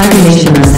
Cyber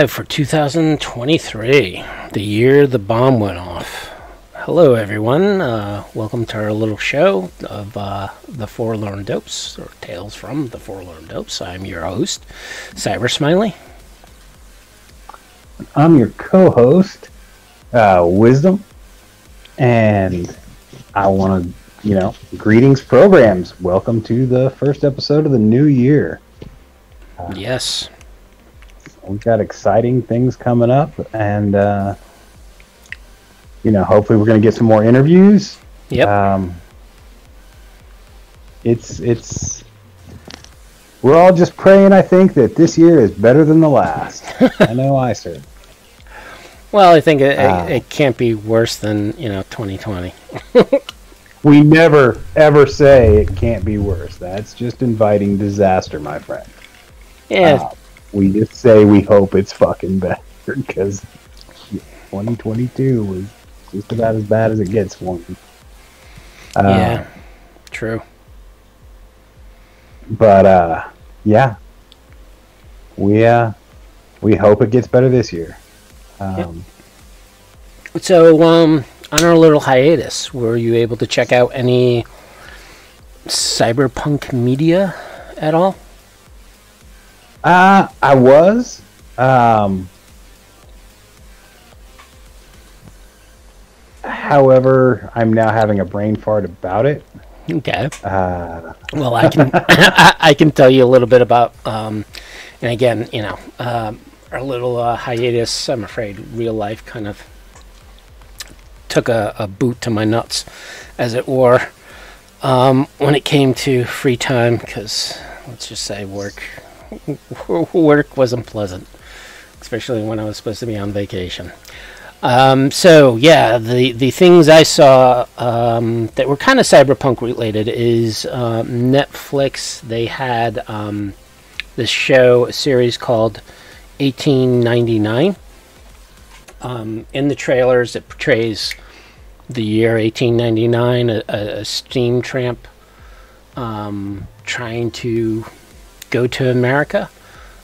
live for 2023, the year the bomb went off. Hello, everyone. Uh, welcome to our little show of uh, the Forlorn Dopes, or Tales from the Forlorn Dopes. I'm your host, Cybersmily. I'm your co-host, uh, Wisdom, and I want to, you know, greetings, programs. Welcome to the first episode of the new year. Yes. We've got exciting things coming up, and uh, you know, hopefully, we're going to get some more interviews. Yep. Um, it's it's we're all just praying. I think that this year is better than the last. I know I sir. well, I think it, Ah. it, it can't be worse than, you know, 2020. We never ever say it can't be worse. That's just inviting disaster, my friend. Yeah, Uh, we just say we hope it's fucking better because 2022 was just about as bad as it gets for me. Uh, yeah. True. But uh, yeah, we uh, we hope it gets better this year. Um, So, um, on our little hiatus, were you able to check out any cyberpunk media at all? Uh, I was. Um, however, I'm now having a brain fart about it. Okay. Uh, Well, I can I, I can tell you a little bit about, um, and again, you know, um, our little uh, hiatus. I'm afraid real life kind of took a, a boot to my nuts, as it were, um, when it came to free time. Because let's just say work work wasn't pleasant, especially when I was supposed to be on vacation. Um, so yeah, the the things I saw um, that were kind of cyberpunk related is uh, Netflix. They had um, this show, a series called 1899. Um, in the trailers, it portrays the year 1899, a, a, a steam tramp um, trying to go to America,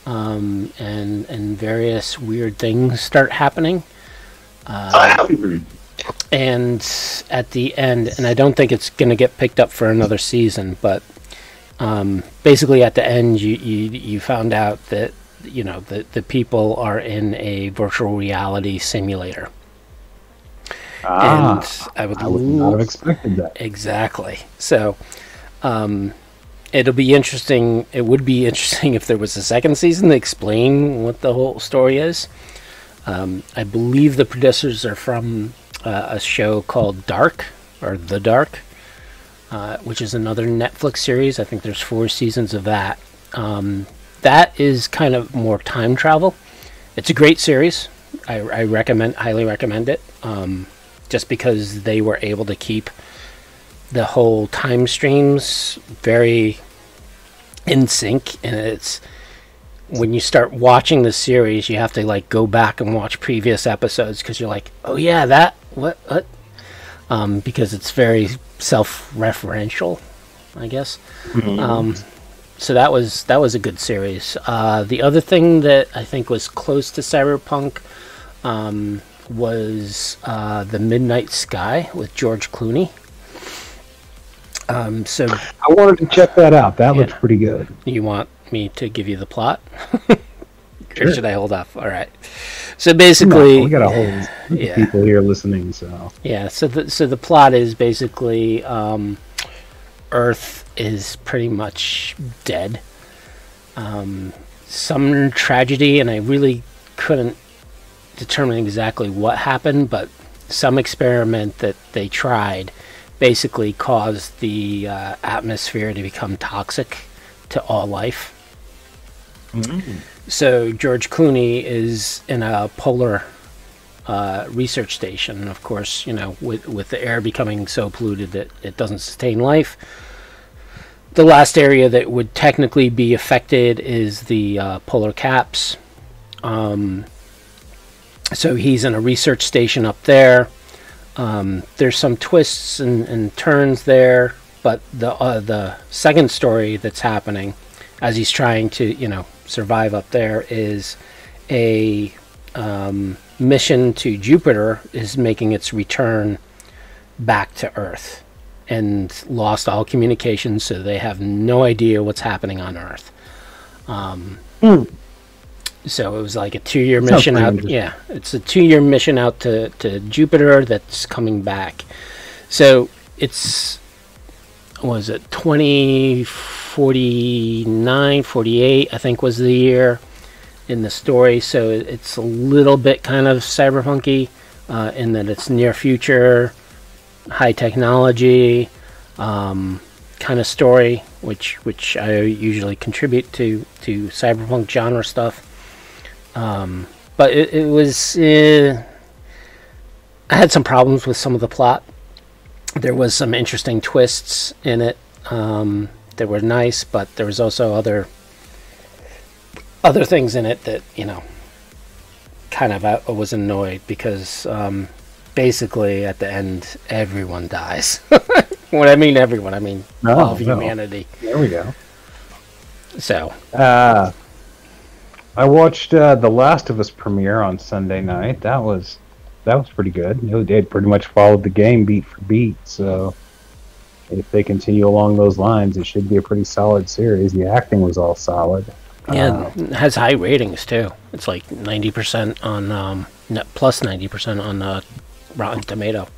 um, and and various weird things start happening. And at the end, and I don't think it's going to get picked up for another season, but um, basically at the end, you, you you found out that you know the the people are in a virtual reality simulator, ah, and I would, I would not have expected that. exactly. So, um, it'll be interesting. It would be interesting if there was a second season to explain what the whole story is. Um, I believe the producers are from uh, a show called Dark or The Dark, uh, which is another Netflix series. I think there's four seasons of that. Um, that is kind of more time travel. It's a great series. I, I recommend, highly recommend it. Um, just because they were able to keep the whole time streams very in sync, and it's when you start watching the series, you have to like go back and watch previous episodes because you're like, oh yeah, that what what, um, because it's very self-referential, I guess. Um, so that was that was a good series. Uh, the other thing that I think was close to Cyberpunk um, was uh, the Midnight Sky with George Clooney. Um, so I wanted to check that out. That looks pretty good. you want me to give you the plot? Sure. Or should I hold off? All right. So basically, No, we got a whole yeah. people here listening, so Yeah, so the so the plot is basically um, Earth is pretty much dead. Um, some tragedy, and I really couldn't determine exactly what happened, but some experiment that they tried basically caused the uh, atmosphere to become toxic to all life. So George Clooney is in a polar uh, research station. Of course, you know, with with the air becoming so polluted that it doesn't sustain life. The last area that would technically be affected is the uh, polar caps. Um, so he's in a research station up there. Um, there's some twists and, and turns there, but the uh, the second story that's happening as he's trying to you know survive up there is a um, mission to Jupiter is making its return back to Earth and lost all communications, so they have no idea what's happening on Earth. Um, So it was like a two-year mission out. Yeah, it's a two-year mission out to, to Jupiter that's coming back. So it's was it 2049 48 i think was the year in the story so it's a little bit kind of cyberpunky uh, in that it's near future high technology um, kind of story which which i usually contribute to to cyberpunk genre stuff um, but it, it was uh, i had some problems with some of the plot there was some interesting twists in it um, that were nice, but there was also other other things in it that you know kind of I was annoyed because um, basically at the end everyone dies. when I mean everyone, I mean No, all of no. humanity. There we go. So Uh, I watched uh, the Last of Us premiere on Sunday night. That was that was pretty good. It, it pretty much followed the game beat for beat. So if they continue along those lines, it should be a pretty solid series. The acting was all solid. yeah, Uh, it has high ratings too. It's like ninety percent on um, plus ninety percent on uh, Rotten Tomato.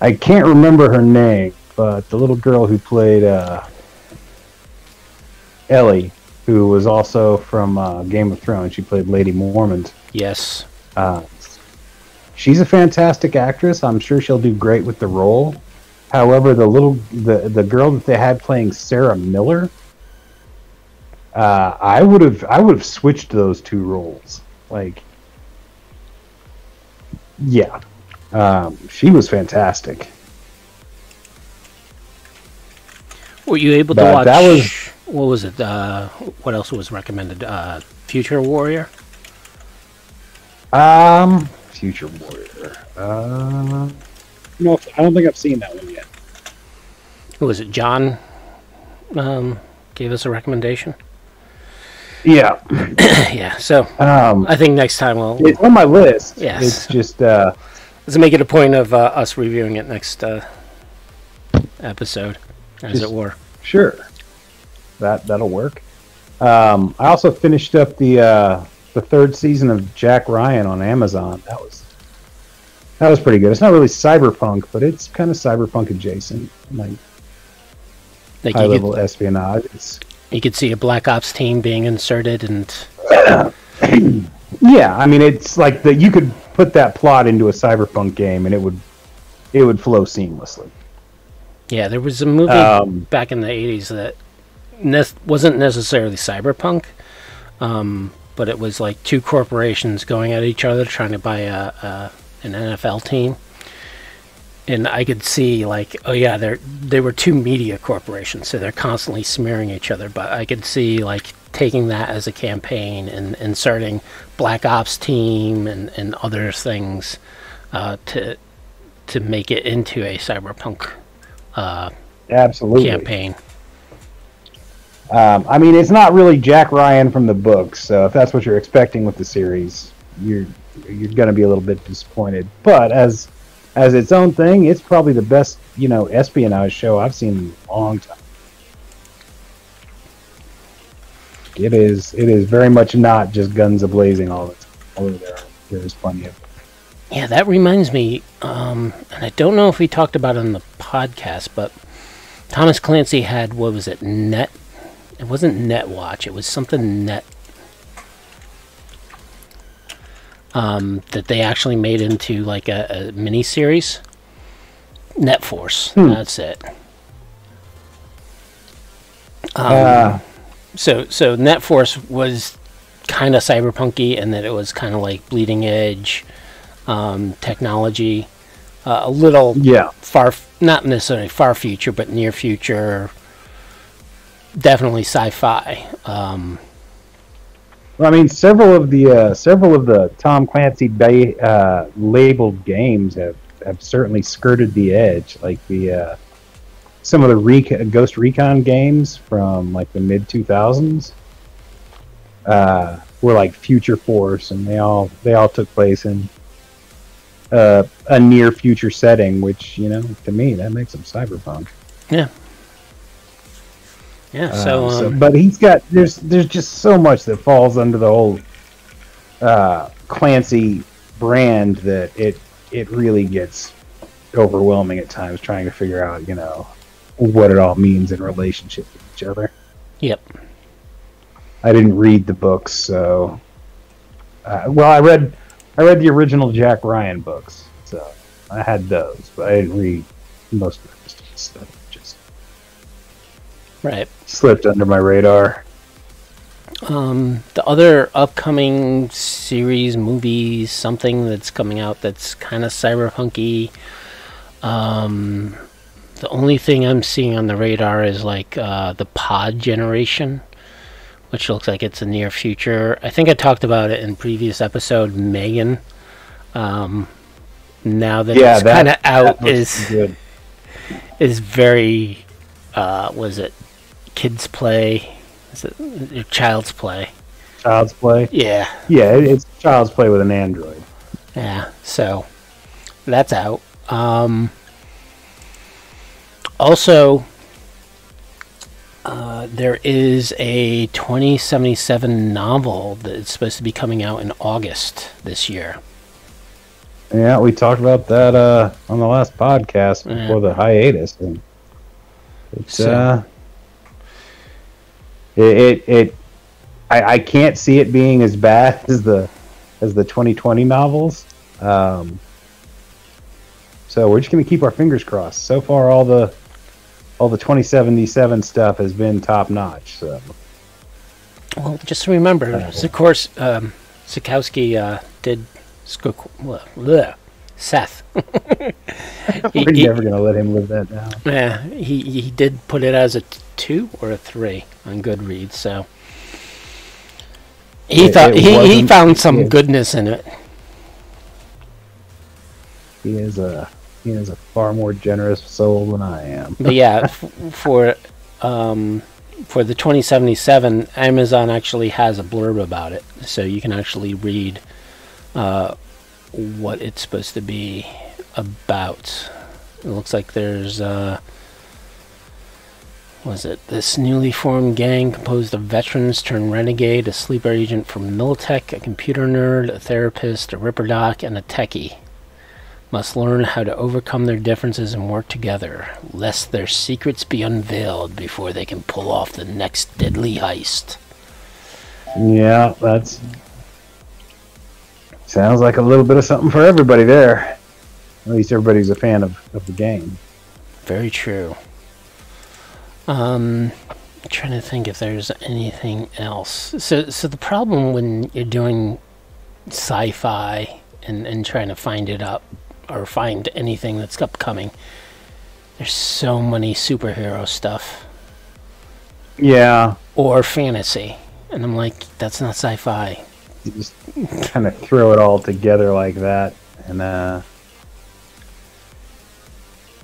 I can't remember her name, but the little girl who played uh, Ellie, who was also from uh, Game of Thrones, she played Lady Mormont. Yes. Uh, she's a fantastic actress. I'm sure she'll do great with the role. However, the little the the girl that they had playing Sarah Miller, uh, I would have I would have switched those two roles. Like, yeah, um, she was fantastic. Were you able to watch? that was- what was it? Uh, what else was recommended? Uh, Future Warrior. Um, Future Warrior. Uh, no, I don't think I've seen that one yet. Who was it? John. Um, gave us a recommendation. Yeah, yeah. So um, I think next time we'll it's on my list. Yes. it's just uh, let's make it a point of uh, us reviewing it next uh, episode, as Just- it were. Sure, that that'll work. Um, I also finished up the uh, the third season of Jack Ryan on Amazon. That was that was pretty good. It's not really cyberpunk, but it's kind of cyberpunk adjacent, like Like high you level could, espionage. It's you could see a Black Ops team being inserted, and yeah, I mean, it's like that. You could put that plot into a cyberpunk game, and it would it would flow seamlessly. yeah, there was a movie Um, back in the '80s that ne- wasn't necessarily cyberpunk, um, but it was like two corporations going at each other trying to buy a, a an NFL team. And I could see like, oh yeah, they're they were two media corporations, so they're constantly smearing each other. But I could see like taking that as a campaign and inserting Black Ops team and, and other things uh, to to make it into a cyberpunk uh, absolutely. campaign. Um, I mean, it's not really Jack Ryan from the books, so if that's what you're expecting with the series, you're you're going to be a little bit disappointed. But as as its own thing, it's probably the best you know espionage show I've seen in a long time. It is it is very much not just guns a blazing all the time. Although there there is plenty of Yeah, that reminds me, um, and I don't know if we talked about it on the podcast, but Thomas Clancy had what was it? Net. It wasn't Net Watch. It was something Net. um, that they actually made into like a, a mini series. NetForce, Hmm. that's it. Um, Uh, so so NetForce was kind of cyberpunky, and that it was kind of like bleeding edge um, technology, uh, a little yeah. far, not necessarily far future, but near future. Definitely sci-fi. Um, Well, I mean, several of the uh, several of the Tom Clancy ba- uh, labeled games have, have certainly skirted the edge. Like the uh, some of the Rec- Ghost Recon games from like the mid two thousands uh, were like Future Force, and they all they all took place in uh, a near future setting. Which you know, to me, that makes them cyberpunk. yeah. Yeah. So, Um, so- but he's got there's there's just so much that falls under the whole uh, Clancy brand that it it really gets overwhelming at times trying to figure out you know what it all means in relationship to each other. yep. I didn't read the books, so uh, well I read I read the original Jack Ryan books, so I had those, but I didn't read most of the stuff. Just Right. Slipped under my radar. Um, the other upcoming series, movies, something that's coming out that's kind of cyberpunky. Um, the only thing I'm seeing on the radar is like uh, the Pod generation, which looks like it's a near future. I think I talked about it in previous episode. Megan. Um, now that Yeah, it's kind of out, is good. is very uh, was it kids play? Is it child's play? Child's Play. Yeah, Yeah, it's Child's Play with an Android. yeah. So that's out. Um, also, uh, there is a 2077 novel that's supposed to be coming out in August this year. Yeah, we talked about that uh, on the last podcast Yeah. before the hiatus. And it's So- uh, it, it it I, I can't see it being as bad as the as the 2020 novels. Um, so we're just gonna keep our fingers crossed. So far, all the all the 2077 stuff has been top notch. So Well, just remember, Uh, of course, um, Skorkowsky uh, did Skok- bleh, bleh, Seth. He- we're he- never gonna let him live that down. Yeah, he he did put it as a t- two or a three on Goodreads, so he It- thought it he, he found some yeah. goodness in it. He is a he is a far more generous soul than I am. But yeah, f- for um for the 2077, Amazon actually has a blurb about it, so you can actually read uh, what it's supposed to be about. It looks like there's uh, was it this newly formed gang composed of veterans turned renegade, a sleeper agent from Militech, a computer nerd, a therapist, a ripper doc, and a techie must learn how to overcome their differences and work together, lest their secrets be unveiled before they can pull off the next deadly heist. Yeah, that's sounds like a little bit of something for everybody there. At least everybody's a fan of, of the game. Very true. Um, I'm trying to think if there's anything else. So, so the problem when you're doing sci-fi and, and trying to find it up or find anything that's upcoming, there's so many superhero stuff Yeah, or fantasy, and I'm like, that's not sci-fi. you just kind of throw it all together like that and uh,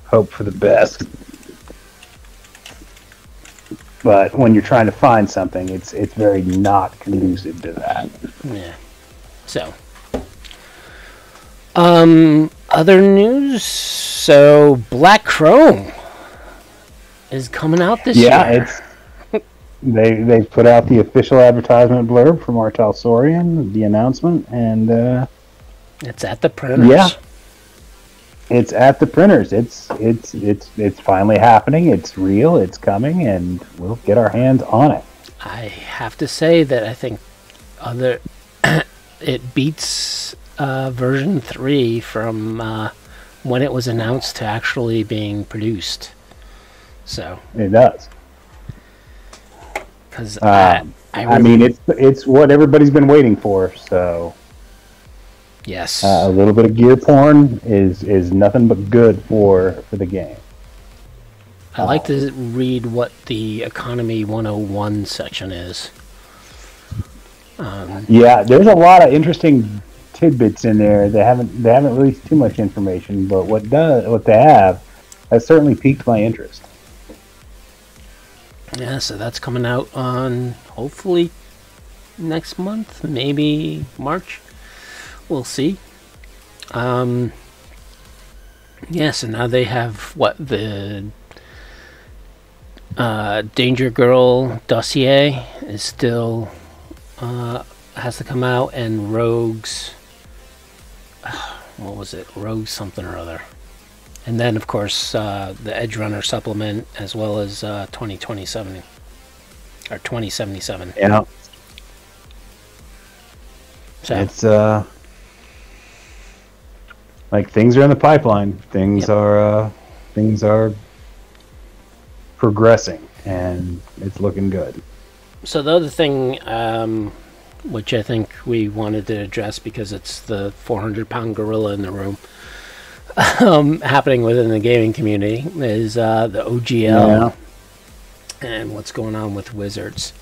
hope for the best. But when you're trying to find something, it's it's very not conducive to that. Yeah. So. Um. Other news. So Black Chrome is coming out this Yeah, year. it's they they put out the official advertisement blurb from R. Talsorian, the announcement, and uh, It's at the printers. Yeah. It's at the printers. It's it's it's it's finally happening. It's real. It's coming, and we'll get our hands on it. I have to say that I think other it beats uh, version three from uh, when it was announced to actually being produced. So, It does. because Um, I, I, I mean, it's it's what everybody's been waiting for. So yes, uh, a little bit of gear porn is is nothing but good for for the game. I like to read what the Economy 101 section is. Um, Yeah, there's a lot of interesting tidbits in there. They haven't they haven't released too much information, but what does what they have has certainly piqued my interest. yeah, so that's coming out on hopefully next month, maybe March. We'll see. Um, yeah, so now they have what the uh, Danger Girl dossier is still uh, has to come out, and Rogues. What was it? Rogue something or other. And then, of course, uh, the Edge Runner supplement, as well as uh, 2027 or 2077. Yeah, So it's uh, like things are in the pipeline. Things Yep. are uh, things are progressing, and it's looking good. So the other thing, um, which I think we wanted to address because it's the 400 pound gorilla in the room, um, happening within the gaming community is uh, the OGL and what's going on with Wizards.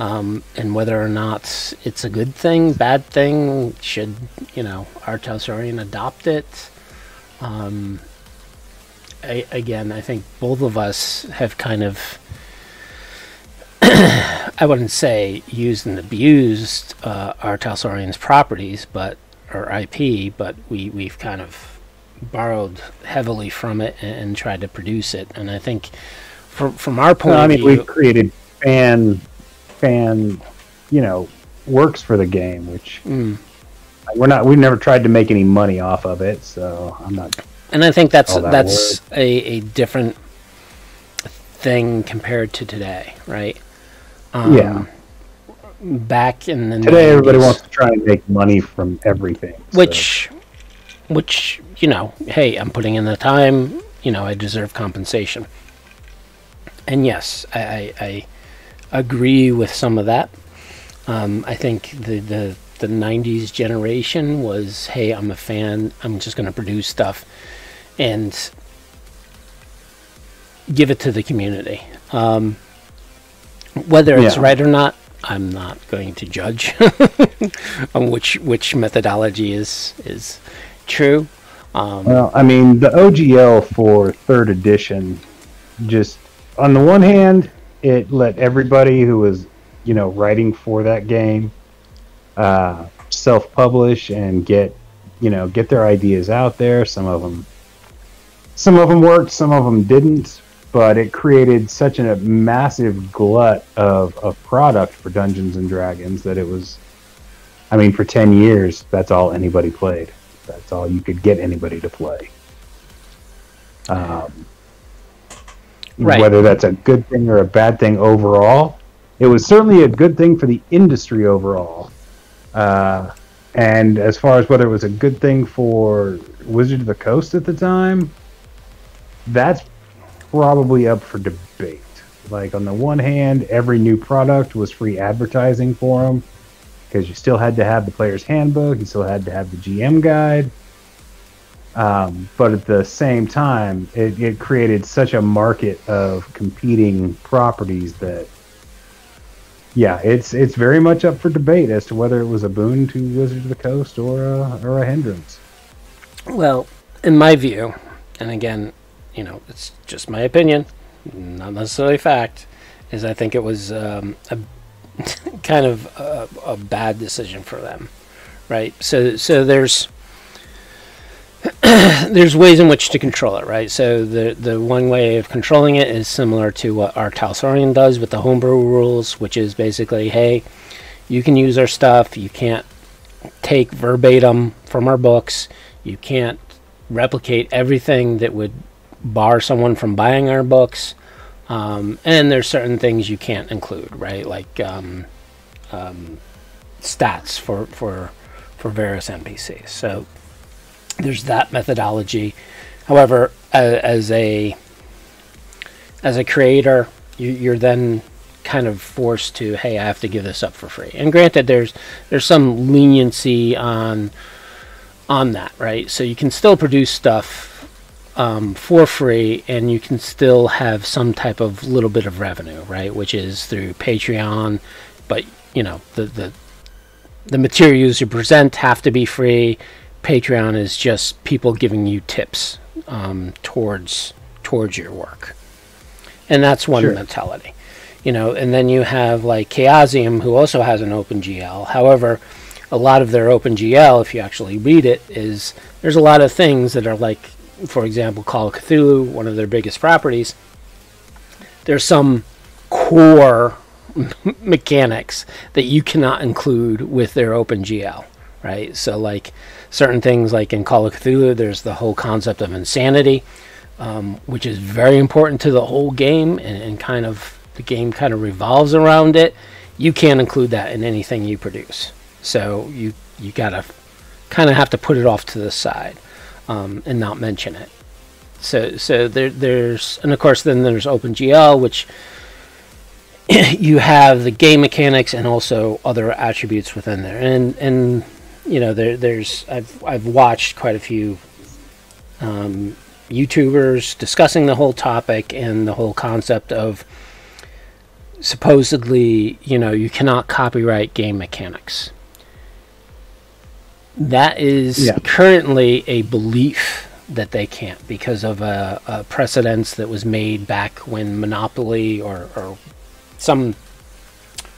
Um, and whether or not it's a good thing, bad thing, should, you know, R. Talsorian adopt it? Um, I, again, I think both of us have kind of I wouldn't say used and abused uh, R. Talsorian's properties, but or IP, but we we've kind of borrowed heavily from it and, and tried to produce it. And I think, from from our point Well, I of mean, view, we've created fan fan, you know, works for the game, which Mm. we're not. We've never tried to make any money off of it, so I'm not. and I think that's that that's a, a different thing compared to today, right? Um, Yeah. Back in the Today, everybody wants to try and make money from everything. so- which which you know hey i'm putting in the time you know i deserve compensation and yes i i, I agree with some of that um, i think the, the the 90s generation was hey i'm a fan i'm just going to produce stuff and give it to the community um, whether it's Yeah. right or not i'm not going to judge on which which methodology is is true. Um, Well, I mean, the OGL for third edition, just on the one hand, it let everybody who was, you know, writing for that game, uh, self-publish and get, you know, get their ideas out there. Some of them, some of them worked, some of them didn't. But it created such a massive glut of, of product for Dungeons and Dragons that it was, I mean, for ten years, that's all anybody played. That's all you could get anybody to play. Um, Right. Whether that's a good thing or a bad thing overall, it was certainly a good thing for the industry overall. Uh, and as far as whether it was a good thing for Wizard of the Coast at the time, that's probably up for debate. Like on the one hand, every new product was free advertising for them because you still had to have the player's handbook, you still had to have the GM guide. Um, but at the same time, it, it created such a market of competing properties that, yeah, it's it's very much up for debate as to whether it was a boon to Wizards of the Coast or a, or a hindrance. well, in my view, and again, you know, it's just my opinion, not necessarily fact, is I think it was um, a kind of a, a bad decision for them, right? So, so there's there's ways in which to control it, right? So the the one way of controlling it is similar to what R. Talsorian does with the homebrew rules, which is basically, hey, you can use our stuff, you can't take verbatim from our books, you can't replicate everything that would bar someone from buying our books, um, and there's certain things you can't include, right? Like um, um, stats for for for various NPCs. So there's that methodology. However, as a as a creator, you, you're then kind of forced to, hey, I have to give this up for free. And granted, there's there's some leniency on on that, right? So you can still produce stuff um, for free, and you can still have some type of little bit of revenue, right? Which is through Patreon, but you know the the the materials you present have to be free. Patreon is just people giving you tips um, towards towards your work, and that's one Sure. mentality, you know. And then you have like Chaosium, who also has an OpenGL. However, a lot of their OpenGL, if you actually read it, is there's a lot of things that are like, for example, Call of Cthulhu, one of their biggest properties. There's some core mechanics that you cannot include with their OpenGL, right? So, like certain things, like in Call of Cthulhu, there's the whole concept of insanity, um, which is very important to the whole game, and, and kind of the game kind of revolves around it. You can't include that in anything you produce, so you you gotta kind of have to put it off to the side um, and not mention it. So so there there's and of course then there's OpenGL, which you have the game mechanics and also other attributes within there. And and you know there there's I've I've watched quite a few um, YouTubers discussing the whole topic and the whole concept of supposedly you know you cannot copyright game mechanics. That is Yeah. currently a belief that they can't because of a, a precedence that was made back when Monopoly or, or some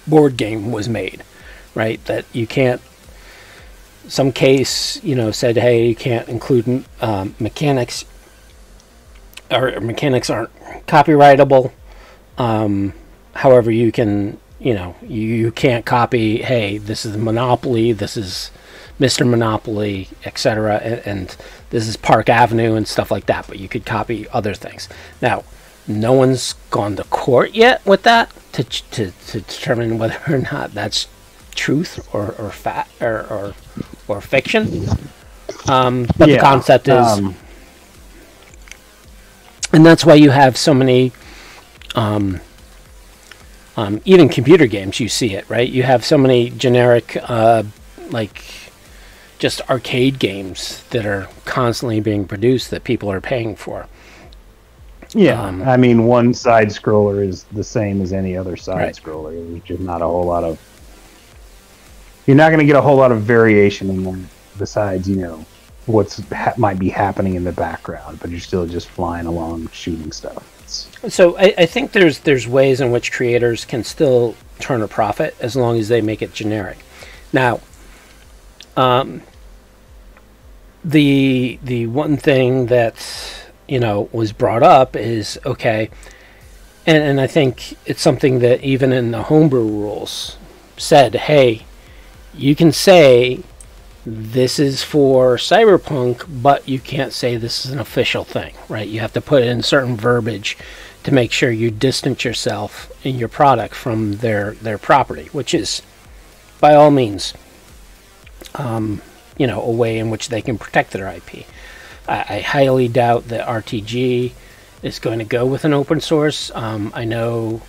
board game was made, right? That you can't. Some case, you know, said, "Hey, you can't include um, mechanics, or mechanics aren't copyrightable." Um, however, you can, you know, you, you can't copy. Hey, this is Monopoly. This is Mr. Monopoly, etc. And, and this is Park Avenue and stuff like that. But you could copy other things. Now, no one's gone to court yet with that to to, to determine whether or not that's truth or or fat or or, or fiction. Um, but the concept is, um, and that's why you have so many. Um, um, even computer games, you see it, right? You have so many generic, uh, like, just arcade games that are constantly being produced that people are paying for. Yeah, Um, I mean, one side scroller is the same as any other side Right. scroller. There's just not a whole lot of. You're not going to get a whole lot of variation in them besides, you know, what's ha- might be happening in the background, but you're still just flying along shooting stuff. So I, I think there's there's ways in which creators can still turn a profit as long as they make it generic. Now, um, the the one thing that you know was brought up is okay, and and I think it's something that even in the homebrew rules said, hey, you can say this is for cyberpunk but you can't say this is an official thing right? You have to put in certain verbiage to make sure you distance yourself in your product from their their property which is by all means um, you know a way in which they can protect their ip i, I highly doubt that rtg is going to go with an open source. Um, i know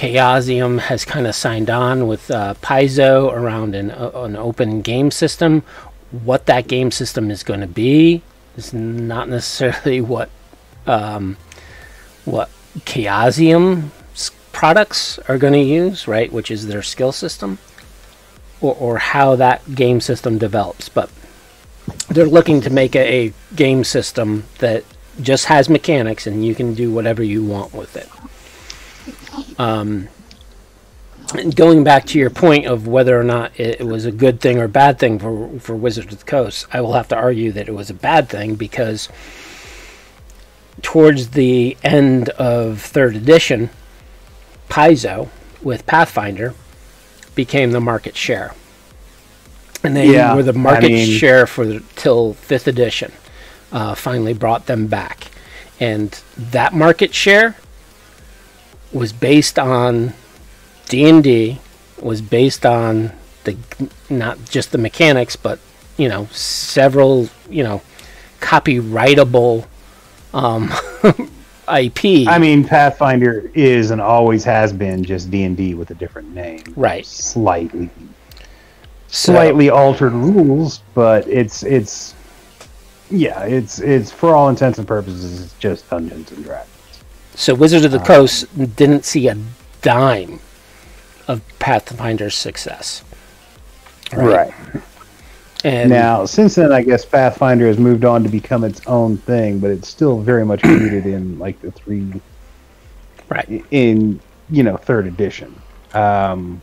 Chaosium has kind of signed on with uh, Paizo around an, uh, an open game system. What that game system is going to be is not necessarily what um, what Chaosium's products are going to use, right? Which is their skill system, or, or how that game system develops. But they're looking to make a, a game system that just has mechanics and you can do whatever you want with it. Um, going back to your point of whether or not it, was a good thing or bad thing for for Wizards of the Coast, I will have to argue that it was a bad thing because towards the end of third edition, Paizo with Pathfinder became the market share, and they Yeah, were the I market mean- share for the, till fifth edition. Uh, finally brought them back, and that market share was based on D and D, was based on the not just the mechanics, but you know several you know copyrightable um, IP. I mean, Pathfinder is and always has been just D and D with a different name, Right. Slightly, So- slightly altered rules, but it's it's yeah, it's it's for all intents and purposes, it's just Dungeons and Dragons. So Wizards of the Coast didn't see a dime of Pathfinder's success. Right. And Now, since then, I guess Pathfinder has moved on to become its own thing, but it's still very much rooted in like the three right. in you know third edition. Um,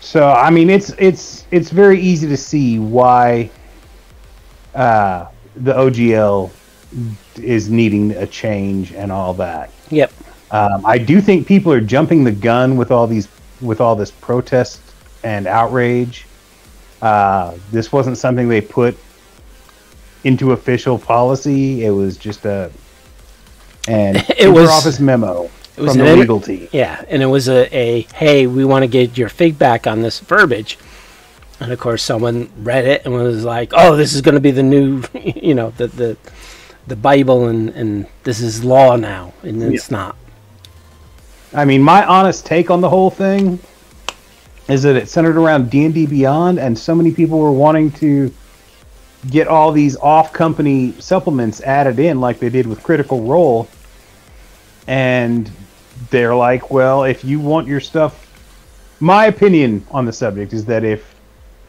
so I mean, it's it's it's very easy to see why uh, the OGL is needing a change and all that. Yep. Um, I do think people are jumping the gun with all these with all this protest and outrage. Uh, this wasn't something they put into official policy. It was just a and It was- office memo it was from an the legal team. Yeah, and it was a, a hey, we want to get your feedback on this verbiage. And of course, someone read it and was like, "Oh, this is going to be the new, you know, the the the Bible, and and this is law now." And it's not. I mean, my honest take on the whole thing is that it centered around D and D Beyond, and so many people were wanting to get all these off-company supplements added in, like they did with Critical Role, and they're like, "Well, if you want your stuff," my opinion on the subject is that if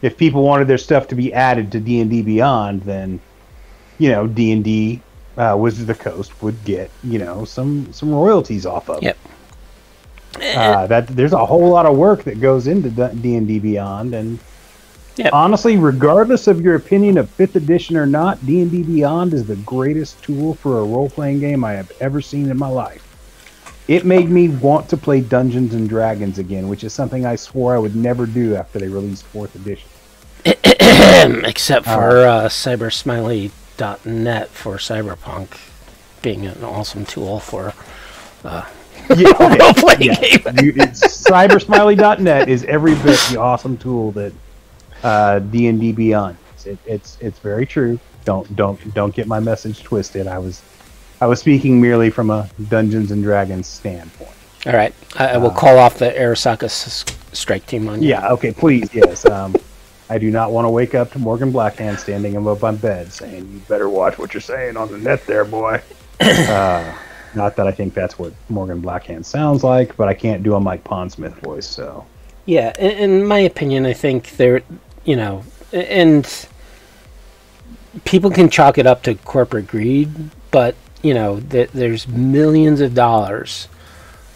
if people wanted their stuff to be added to D and D Beyond, then you know D and D uh, Wizards of the Coast would get you know some some royalties off of it Yep. uh, that there's a whole lot of work that goes into D and D Beyond, and Yep. honestly, regardless of your opinion of Fifth Edition or not, D and D Beyond is the greatest tool for a role playing game I have ever seen in my life. It made me want to play Dungeons and Dragons again, which is something I swore I would never do after they released Fourth Edition. Except for uh, cybersmily.net for Cyberpunk being an awesome tool for Yeah, okay. role-playing Yeah. game. You, cybersmily.net is every bit the awesome tool that uh, D&D Beyond. is. It, it's it's very true. Don't don't don't get my message twisted. I was I was speaking merely from a Dungeons and Dragons standpoint. All right, I, I will call off the Arasaka s- strike team on you. Yeah. Okay. Please. Yes. Um, I do not want to wake up to Morgan Blackhand standing above my bed saying, "You better watch what you're saying on the net, there, boy." uh, not that I think that's what Morgan Blackhand sounds like, but I can't do a Mike Pondsmith voice, so. Yeah, in, in my opinion, I think there, you know, and people can chalk it up to corporate greed, but you know, th- there's millions of dollars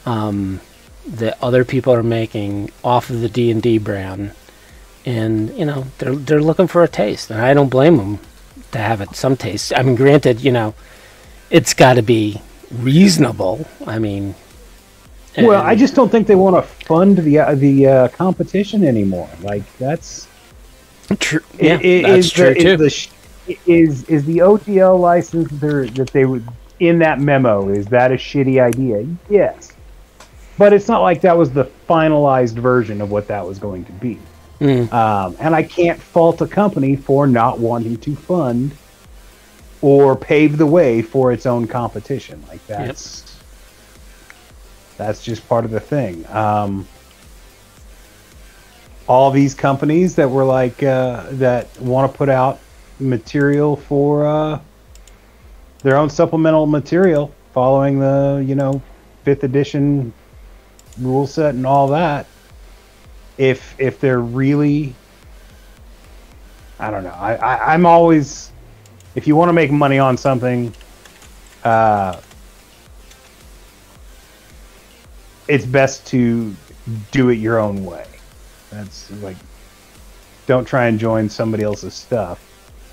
um, that other people are making off of the D and D brand, and you know, they're they're looking for a taste, and I don't blame them to have it some taste. I mean, granted, you know, it's got to be reasonable. I mean. Well, I just don't think they want to fund the uh, the uh, competition anymore. Like that's True. Yeah, i- i- that's is true the, too. Is the, sh- is is the OGL license that they would in that memo? Is that a shitty idea? Yes, but it's not like that was the finalized version of what that was going to be. Mm. Um, and I can't fault a company for not wanting to fund or pave the way for its own competition. Like that's that's just part of the thing. Um, all these companies that were like uh, that want to put out material for uh, their own supplemental material, following the you know fifth edition rule set and all that. If if they're really, I don't know. I, I I'm always, if you want to make money on something, uh, it's best to do it your own way. That's like, don't try and join somebody else's stuff.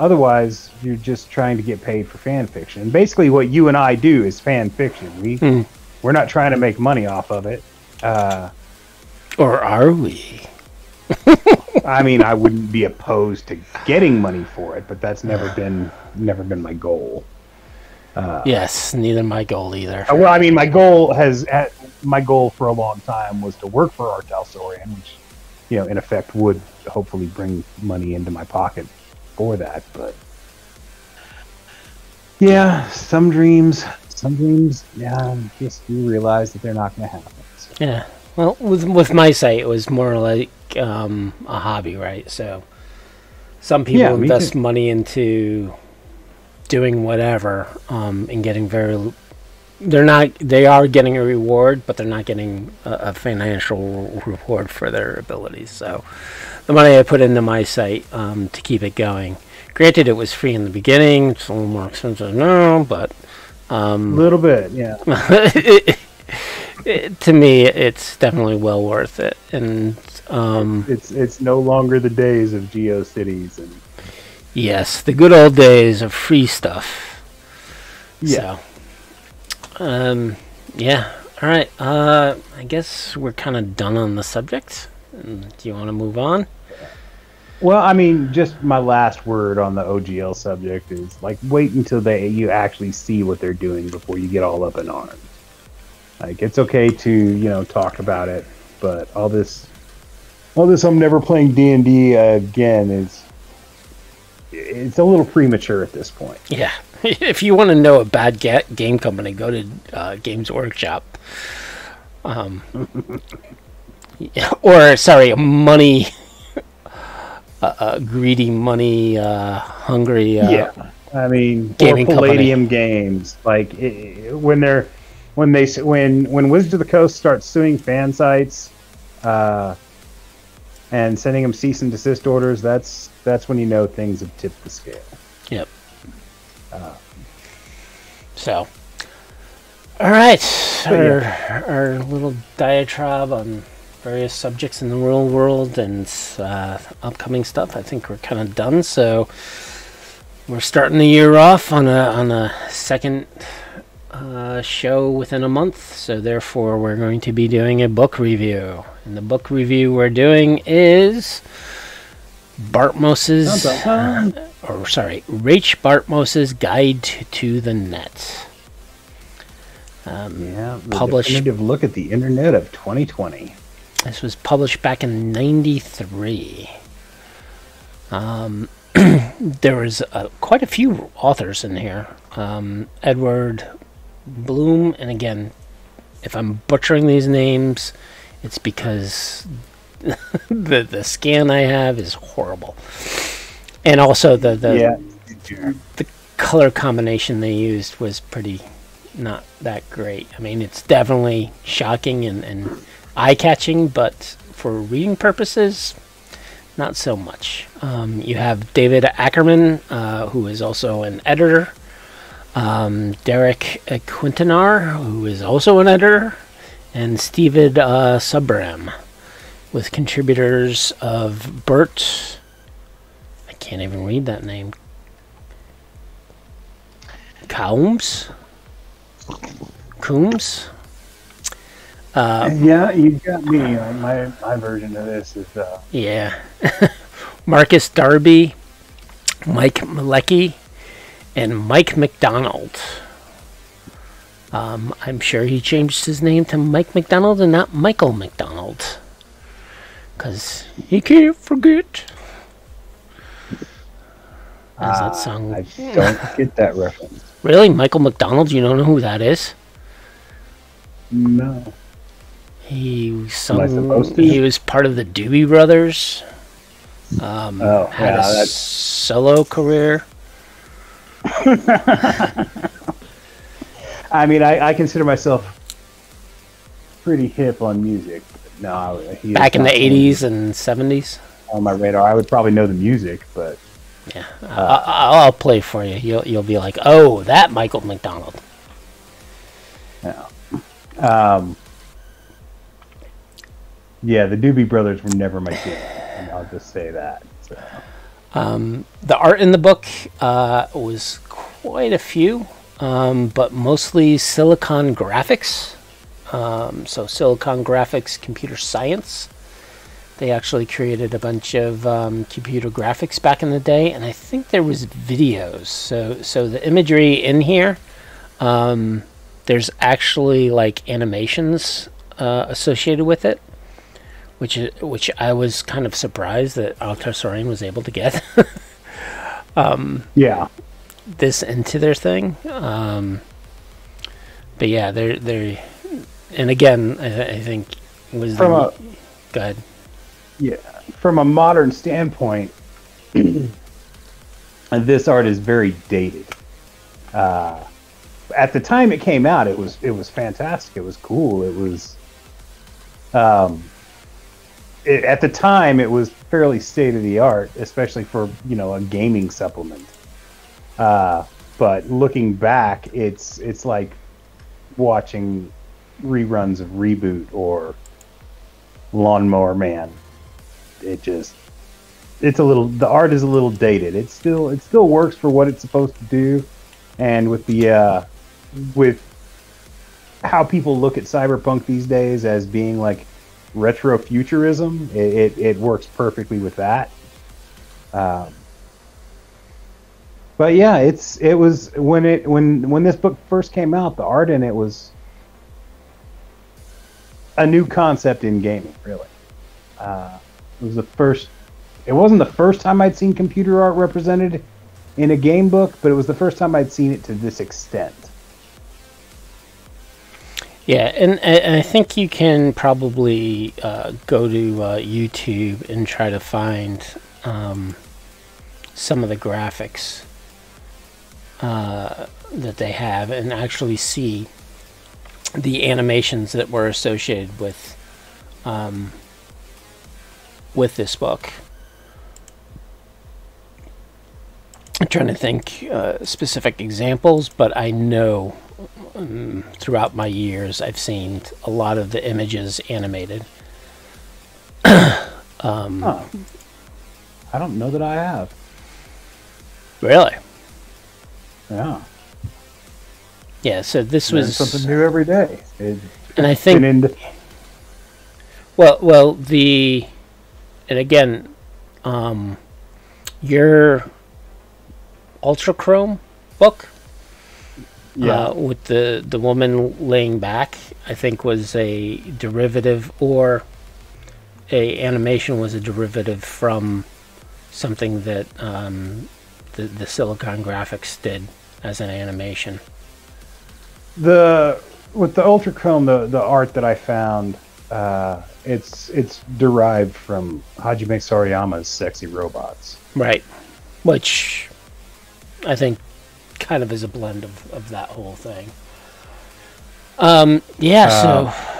Otherwise, you're just trying to get paid for fan fiction. And basically, what you and I do is fan fiction. We Hmm. we're not trying to make money off of it. Uh, Or are we? I mean, I wouldn't be opposed to getting money for it, but that's never been never been my goal. Yes, neither my goal either. Uh, Well, I mean, my goal has uh, my goal for a long time was to work for R. Talsorian, which you know, in effect, would hopefully bring money into my pocket for that. But yeah, some dreams, some dreams, yeah, just you realize that they're not going to happen. So, Yeah. Well, with with my site, it was more like um, a hobby, right? So some people Yeah, invest too. money into doing whatever um, and getting very. They're not. They are getting a reward, but they're not getting a, a financial reward for their abilities. So the money I put into my site um, to keep it going. Granted, it was free in the beginning. It's a little more expensive now, but a um, little bit, yeah. it, it- to me, it's definitely well worth it. And um, It's it's no longer the days of GeoCities and yes, the good old days of free stuff. Yeah. So, um, yeah. All right. Uh, I guess we're kind of done on the subject. Mm, Do you want to move on? Well, I mean, just my last word on the OGL subject is like wait until they you actually see what they're doing before you get all up in arms. Like it's okay to you know talk about it, but all this, all this I'm never playing D and D again is it's a little premature at this point. Yeah. if you want to know a bad ga- game company, go to uh, Games Workshop. Um, or sorry, money, a, a greedy money, uh, hungry. Uh, yeah, I mean, or gaming company. Palladium Games, like i i- when they're when they when when Wizards of the Coast starts suing fan sites, uh, and sending them cease and desist orders, that's that's when you know things have tipped the scale. Yep. So, all right, our, our little diatribe on various subjects in the real world and uh, upcoming stuff. I think we're kind of done. So, we're starting the year off on a on a second uh, show within a month. So, therefore, we're going to be doing a book review. And the book review we're doing is Bartmoss's or sorry, Rache Bartmoss's Guide to, the Net. Um, Yeah, Published- definitive look at the internet of 2020. This was published back in '93. Um, there was uh, quite a few authors in here. Um, Edward Bloom, and again, if I'm butchering these names, it's because the the scan I have is horrible, and also the the yeah, the color combination they used was pretty not that great. I mean, it's definitely shocking and, and eye catching, but for reading purposes, not so much. Um, you have David Ackerman, uh, who is also an editor, um, Derek Quintanar, who is also an editor, and Steven uh, Subram, with contributors of Bert. I can't even read that name. Combs? Coombs? Uh, yeah, you got me. Uh, my my version of this is uh, yeah. Marcus Darby, Mike Malecki, and Mike McDonald. Um, I'm sure he changed his name to Mike McDonald and not Michael McDonald. Because he can't forget. How's that uh, song? I don't get that reference. Really? Michael McDonald? You don't know who that is? No. He sung, I supposed to? he was part of the Doobie Brothers. Um, Oh, had yeah, a that's- solo career. I mean, I, I consider myself pretty hip on music. No, back in the 80s and 70s. on my radar. I would probably know the music, but Yeah, I, I, I'll play for you. You'll you'll be like, oh, that Michael McDonald. no. Um, yeah, the Doobie Brothers were never my jam, I'll just say that. Um, the art in the book uh, was quite a few, um, but mostly Silicon Graphics. Um, so Silicon Graphics Computer Science. They actually created a bunch of um, computer graphics back in the day, and I think there was videos. So so the imagery in here, um, there's actually like animations uh, associated with it, which which I was kind of surprised that R. Talsorian was able to get Yeah, this into their thing. Um, but yeah, they're they're, and again, I, I think was from the, a go ahead. yeah from a modern standpoint, this art is very dated. Uh, at the time it came out, it was it was fantastic. It was cool. It was, um, it, at the time it was fairly state of the art, especially for you know a gaming supplement. Uh, but looking back, it's it's like watching reruns of Reboot or Lawnmower Man. It just it's a little the art is a little dated. It still it still works for what it's supposed to do, and with the uh, with how people look at cyberpunk these days as being like retro futurism, it, it, it works perfectly with that. Um, but yeah, it's it was when it when when this book first came out, the art in it was a new concept in gaming. Really, uh, it was the first. It wasn't the first time I'd seen computer art represented in a game book, but it was the first time I'd seen it to this extent. Yeah, and I, I think you can probably uh, go to uh, YouTube and try to find um, some of the graphics uh, that they have and actually see the animations that were associated with um, with this book. I'm trying to think uh, specific examples, but I know um, throughout my years I've seen a lot of the images animated. um, Huh. I don't know that I have. Really? Yeah, Yeah. So this Learn was something new every day. It, and I think Well, well, the and again, um, your Ultra Chrome book, yeah, uh, with the the woman laying back, I think was a derivative, or a animation was a derivative from something that um, the the Silicon Graphics did as an animation. the with the ultrachrome the the art that i found uh it's it's derived from Hajime Sorayama's sexy robots Right. Which I think kind of is a blend of, of that whole thing. Um, yeah, Uh, so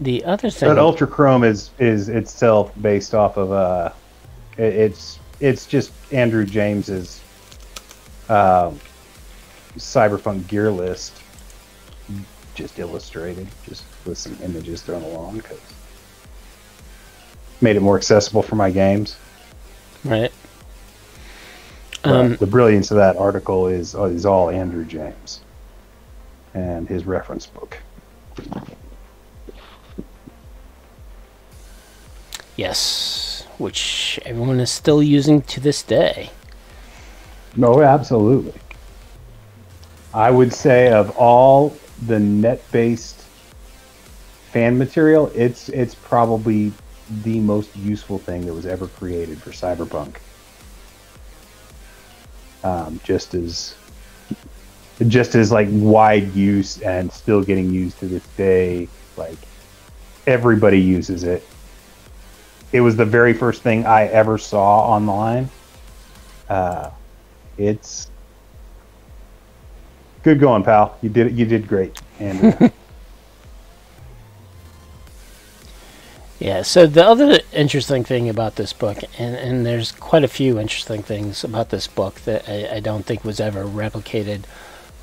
the other thing but ultrachrome is is itself based off of uh it, it's it's just andrew james's uh, cyberpunk gear list just illustrated just with some images thrown along because made it more accessible for my games right. But Um, the brilliance of that article is is all Andrew James and his reference book. yes, which everyone is still using to this day. No, absolutely. I would say of all the net-based fan material, it's it's probably the most useful thing that was ever created for Cyberpunk. Um, just as just as like wide use and still getting used to this day. Like everybody uses it. It was the very first thing I ever saw online. Uh, it's good going, pal. You did you did great, Andrew. Yeah, so the other interesting thing about this book, and, and there's quite a few interesting things about this book that I, I don't think was ever replicated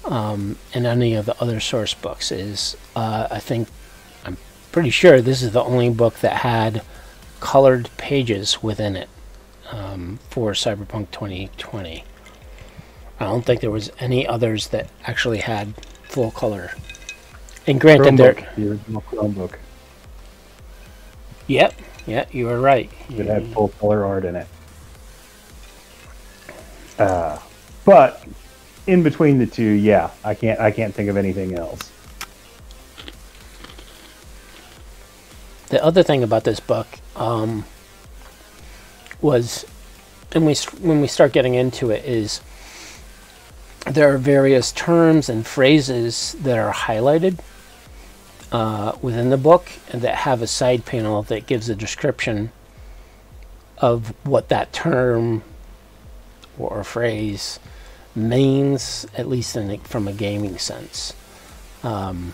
um, in any of the other source books, is uh, I think, I'm pretty sure this is the only book that had colored pages within it um, for Cyberpunk 2020. I don't think there was any others that actually had full color. And granted, there. Chromebook, the original Chromebook Yep, yeah, you were right. It had full color art in it. Uh, but in between the two, yeah, I can't I can't think of anything else. the other thing about this book um, was, and we when we start getting into it, is there are various terms and phrases that are highlighted uh, within the book and that have a side panel that gives a description of what that term or phrase means, at least in a, from a gaming sense. Um,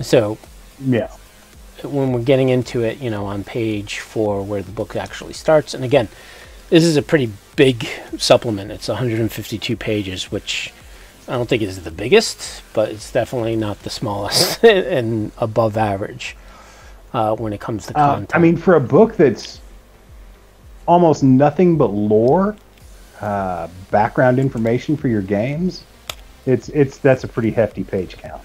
so Yeah. when we're getting into it, you know, on page four where the book actually starts, and again, this is a pretty big supplement. It's 152 pages, which I don't think it's the biggest, but it's definitely not the smallest and above average uh, when it comes to Uh, content. I mean, for a book that's almost nothing but lore, uh, background information for your games, it's it's that's a pretty hefty page count.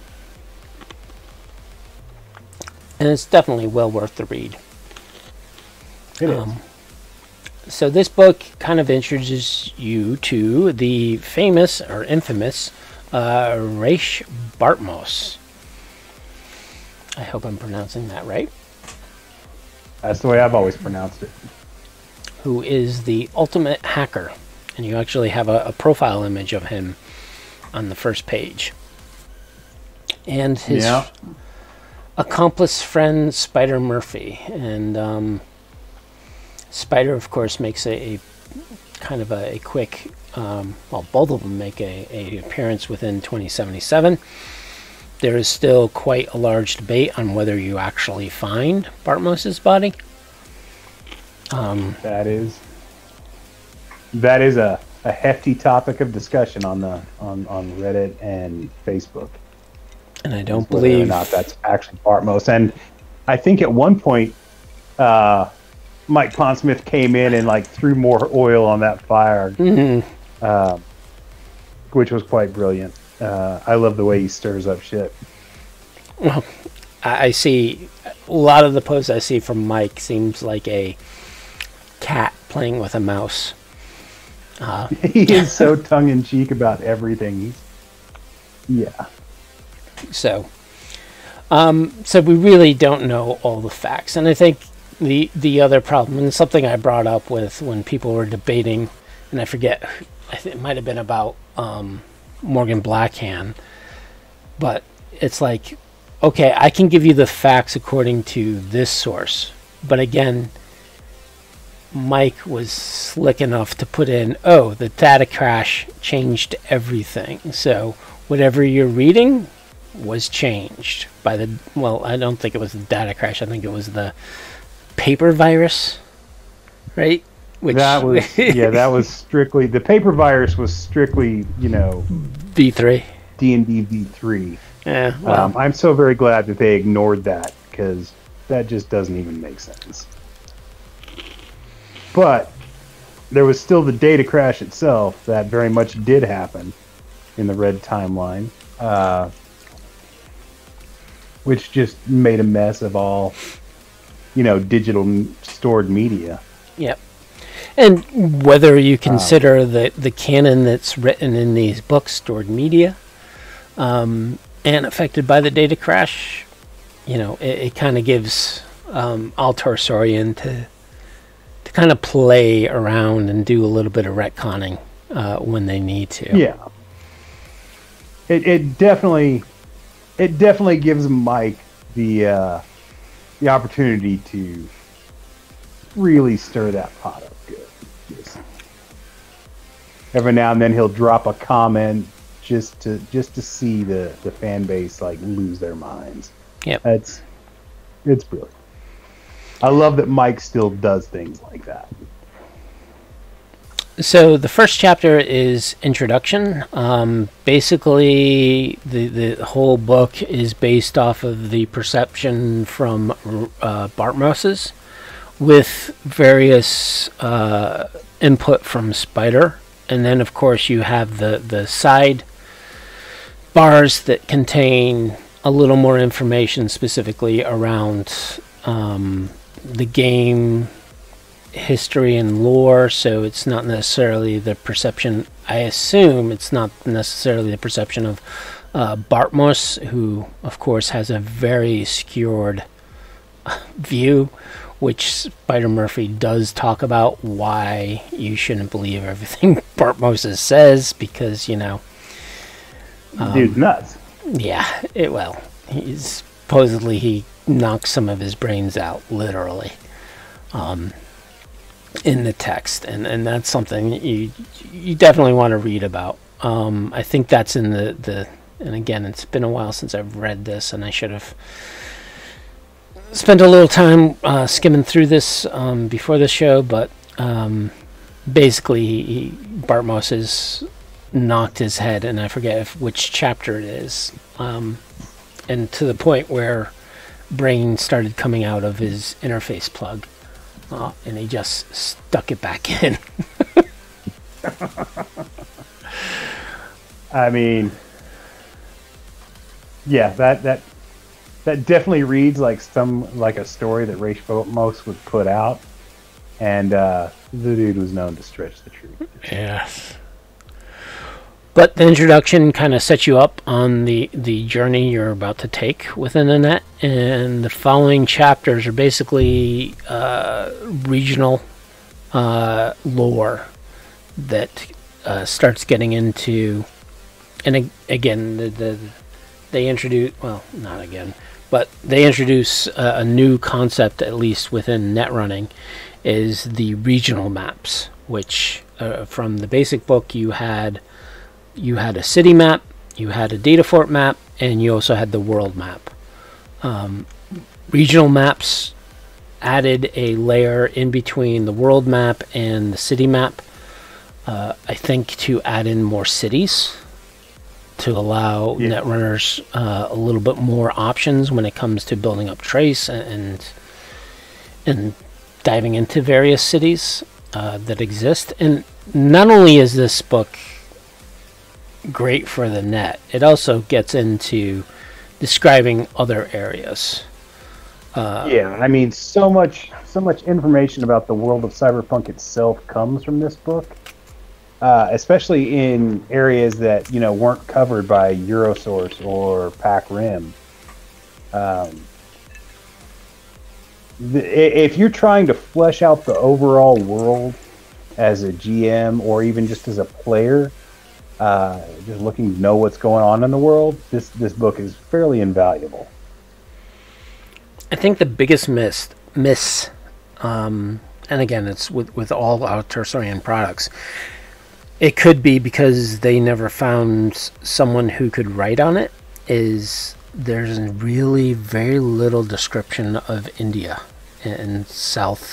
and it's definitely well worth the read. It is. So this book kind of introduces you to the famous or infamous uh, Rache Bartmoss. I hope I'm pronouncing that right. That's the way I've always pronounced it. Who is the ultimate hacker, and you actually have a, a profile image of him on the first page. And his Yeah. accomplice friend Spider Murphy, and um, Spider, of course, makes a, a kind of a, a quick. Um, well, both of them make a, a appearance within 2077. There is still quite a large debate on whether you actually find Bartmoss's body. Um, That is that is a, a hefty topic of discussion on the on, on Reddit and Facebook. and I don't whether or believe not that's actually Bartmoss. And I think at one point, uh, Mike Pondsmith came in and like threw more oil on that fire, Mhm. uh, which was quite brilliant. Uh, I love the way he stirs up shit. Well, I see a lot of the posts I see from Mike seems like a cat playing with a mouse. Uh, he is so tongue in cheek about everything. He's, yeah, so, um, so we really don't know all the facts, and I think the the other problem, and something I brought up with when people were debating, and I forget, I think it might have been about um, Morgan Blackhand, but it's like, okay, I can give you the facts according to this source, but again, Mike was slick enough to put in, oh, the data crash changed everything. So whatever you're reading was changed by the, well, I don't think it was the data crash. I think it was the paper virus, right? Which that was yeah, that was strictly the paper virus was strictly you know V3. D and D V three. Yeah, well, Um, I'm so very glad that they ignored that because that just doesn't even make sense. But there was still the data crash itself that very much did happen in the red timeline, uh, which just made a mess of all, you know, digital stored media. Yep. And whether you consider the, the canon that's written in these books stored media um, and affected by the data crash, you know, it, it kind of gives um, Sorian to to kind of play around and do a little bit of retconning uh, when they need to. Yeah. It it definitely it definitely gives Mike the uh, the opportunity to really stir that pot up good. Just every now and then he'll drop a comment just to just to see the the fan base like lose their minds. Yep. That's it's brilliant. I love that Mike still does things like that. So the first chapter is introduction. Um, basically, the the whole book is based off of the perception from uh, Bartmoss's, with various uh, input from Spider, and then of course you have the the side bars that contain a little more information specifically around um, the game history and lore, so it's not necessarily the perception. I assume it's not necessarily the perception of uh, Bartmoss, who, of course, has a very skewered view, which Spider Murphy does talk about why you shouldn't believe everything Bart Moses says because you know, Dude's nuts. yeah, it well, he's supposedly he knocks some of his brains out literally, um, in the text, and and that's something you you definitely want to read about. Um, I think that's in the the and again, it's been a while since I've read this, and I should have spent a little time uh, skimming through this um, before the show. But um, basically, he, he, Bart Moses knocked his head, and I forget if, which chapter it is, um, and to the point where brain started coming out of his interface plug, uh, and he just stuck it back in. I mean, yeah, that that that definitely reads like some like a story that Ray Most would put out, and uh, the dude was known to stretch the truth. Yes. But the introduction kind of sets you up on the, the journey you're about to take within the net, and the following chapters are basically uh, regional uh, lore that uh, starts getting into, and ag- again, the, the they introduce well, not again, but they introduce a, a new concept at least within net running, is the regional maps, which uh, from the basic book you had you had a city map, you had a data fort map, and you also had the world map. Um, regional maps added a layer in between the world map and the city map. Uh, I think to add in more cities to allow Yeah. netrunners uh, a little bit more options when it comes to building up trace and and diving into various cities uh, that exist. And not only is this book great for the net, it also gets into describing other areas. Uh, yeah, I mean, so much so much information about the world of cyberpunk itself comes from this book, uh, especially in areas that you know weren't covered by Eurosource or Pac Rim. Um, if you're trying to flesh out the overall world as a GM or even just as a player, uh, just looking to know what's going on in the world, this this book is fairly invaluable. I think the biggest miss, miss, um, and again, it's with with all R. Talsorian products. It could be because they never found someone who could write on it. Is there's really very little description of India and South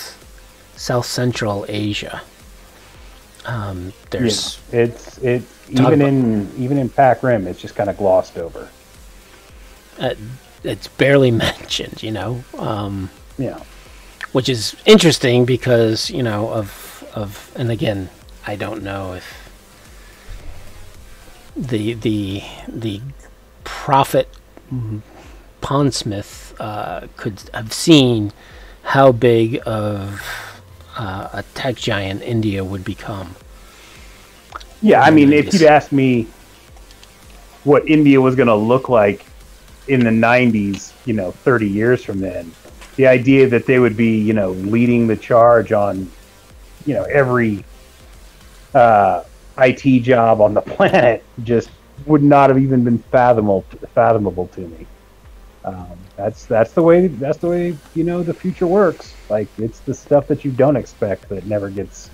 South Central Asia. Um, there's Yeah, it's it even in even in Pac Rim, it's just kind of glossed over. uh, it's barely mentioned, you know. Um, Yeah, which is interesting because you know of of and again I don't know if the the the prophet Pondsmith uh, could have seen how big of uh, a tech giant India would become. Yeah. I mean, if you'd asked me what India was going to look like in the '90s, you know, 30 years from then, the idea that they would be, you know, leading the charge on, you know, every uh, IT job on the planet just would not have even been fathomable fathomable to me. Um, that's that's the way that's the way you know the future works. Like it's the stuff that you don't expect that never gets.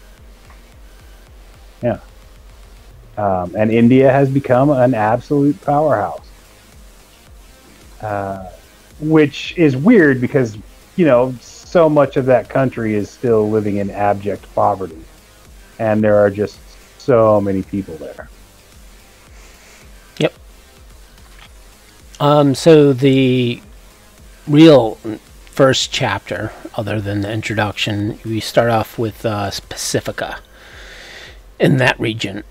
Yeah. Um, and India has become an absolute powerhouse, uh, which is weird because you know so much of that country is still living in abject poverty, and there are just so many people there. Yep. Um, so the real first chapter, other than the introduction, we start off with uh, Pacifica in that region,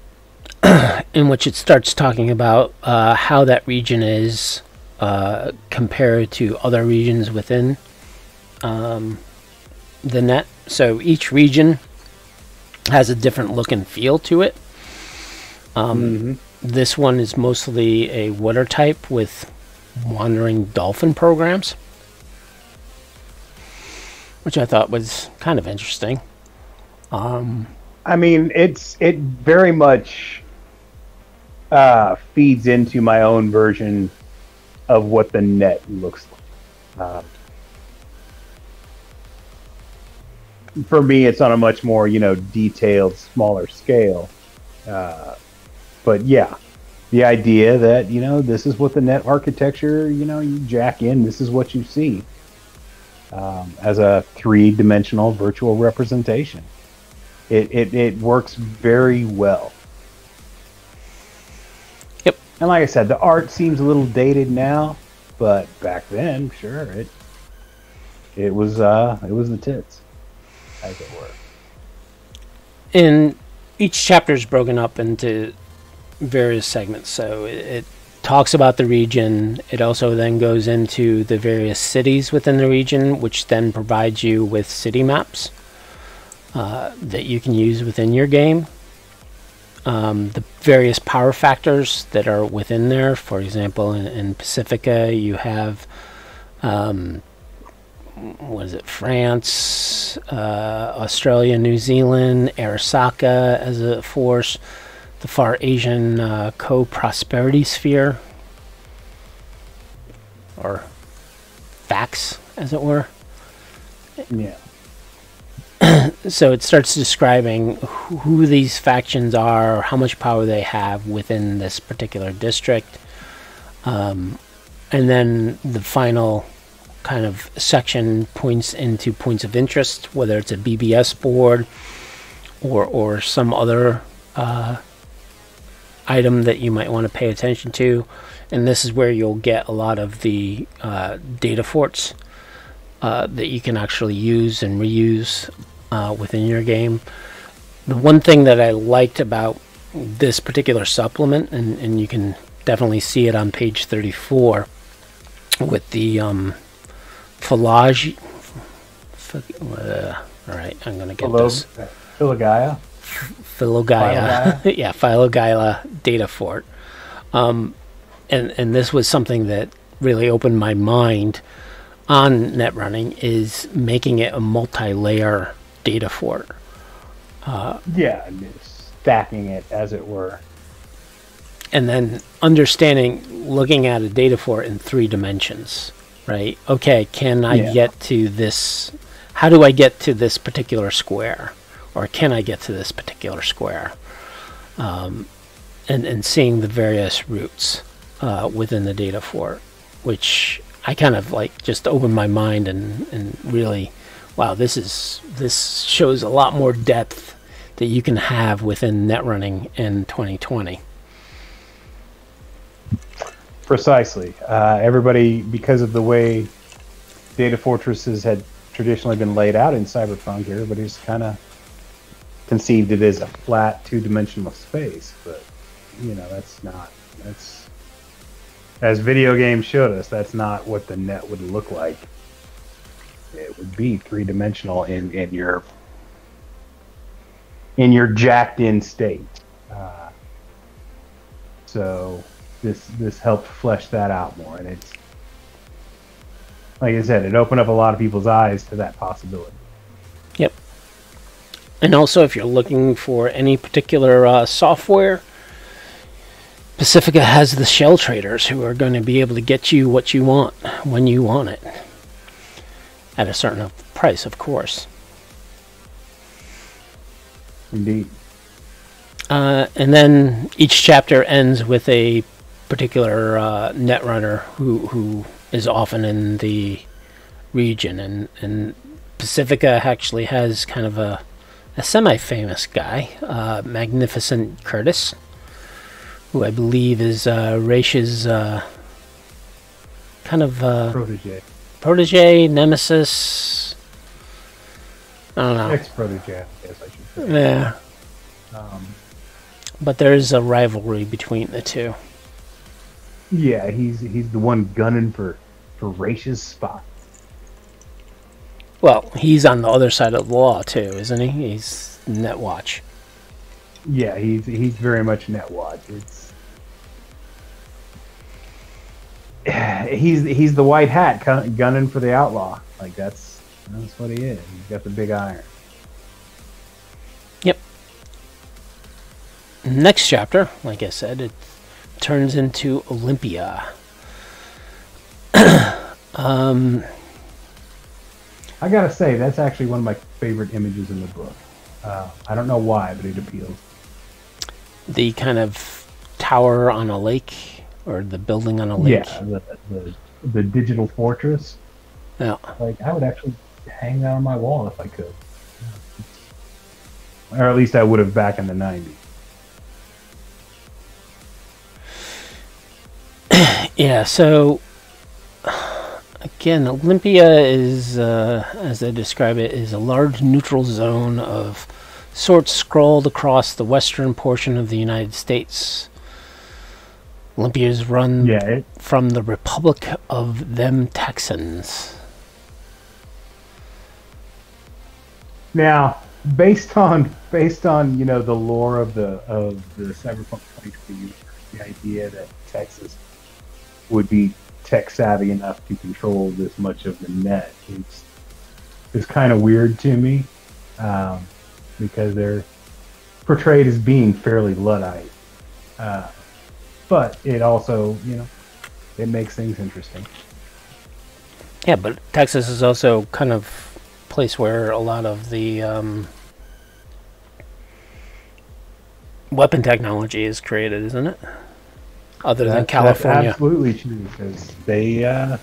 in which it starts talking about uh, how that region is uh, compared to other regions within um, the net. So each region has a different look and feel to it. Um, This one is mostly a water type with wandering dolphin programs. which I thought was kind of interesting. Um, I mean, it's it very much uh, feeds into my own version of what the net looks like. Um, for me, it's on a much more you know detailed, smaller scale. Uh, but yeah, the idea that you know this is what the net architecture you know you jack in, this is what you see um, as a three-dimensional virtual representation. It, it it works very well. And like I said, the art seems a little dated now, but back then, sure, it it was uh it was the tits, as it were. and each chapter is broken up into various segments. So it, it talks about the region. It also then goes into the various cities within the region, which then provides you with city maps uh, that you can use within your game. Um, the various power factors that are within there. For example, in, in Pacifica, you have um, what is it? France, uh, Australia, New Zealand, Arasaka as a force, the Far Asian uh, Co-Prosperity Sphere, or FAX, as it were. Yeah. So it starts describing who these factions are, how much power they have within this particular district, um, and then the final kind of section points into points of interest, whether it's a BBS board or or some other uh, item that you might want to pay attention to. And this is where you'll get a lot of the uh, data forts uh, that you can actually use and reuse uh, within your game. The one thing that I liked about this particular supplement, and, and you can definitely see it on page 34 with the um. Uh, all right, I'm going to get Hello, this. Philagaia. Philogaia. yeah, Philogaia data fort. Um, and, and this was something that really opened my mind on net running is making it a multi-layer data fort. Yeah, and stacking it as it were. and then understanding looking at a data for in three dimensions right okay can i Yeah. get to this how do i get to this particular square or can i get to this particular square um, and and seeing the various routes uh, within the data for, which i kind of like just opened my mind and and really wow this is this shows a lot more depth that you can have within net running in 2020 Precisely. Uh, everybody, because of the way data fortresses had traditionally been laid out in Cyberpunk, everybody's kind of conceived it as a flat two-dimensional space. But you know, that's not. That's as video games showed us. That's not what the net would look like. It would be three-dimensional in in your in your jacked-in state. Uh, so this this helped flesh that out more, and it's like I said, it opened up a lot of people's eyes to that possibility. Yep. And also, if you're looking for any particular uh, software, Pacifica has the shell traders who are going to be able to get you what you want when you want it. At a certain price, of course. Indeed. Uh, and then each chapter ends with a particular uh, netrunner who who is often in the region, and and Pacifica actually has kind of a a semi-famous guy, uh, Magnificent Curtis, who I believe is uh, Rache's uh, kind of uh, Protege, protege, nemesis. I don't know. ex protege, I guess I should say. Yeah, Um, but there is a rivalry between the two. yeah, he's he's the one gunning for for Rache's spot. Well, he's on the other side of the law too, isn't he? He's Netwatch. Yeah, he's he's very much net watch. It's he's he's the white hat gunning for the outlaw. Like that's That's what he is. He's got the big iron. Yep. Next chapter, like I said, it turns into Olympia. um, I gotta say, that's actually one of my favorite images in the book. Uh, I don't know why, but it appeals. the kind of tower on a lake, or the building on a lake. Yeah, the, the the digital fortress. Yeah. Like I would actually hang that on my wall if I could, or at least I would have back in the '90s. Yeah, so again, Olympia is, uh, as I describe it, is a large neutral zone of sorts scrawled across the western portion of the United States. Olympia is run Yeah, from the Republic of Them Texans. Now, based on based on you know the lore of the of the Cyberpunk 2020 universe, the idea that Texas would be tech savvy enough to control this much of the net is is kind of weird to me um, because they're portrayed as being fairly luddite, uh, but it also you know it makes things interesting. Yeah, but Texas is also kind of a place where a lot of the um, weapon technology is created, isn't it? Other than California. Absolutely true because they uh,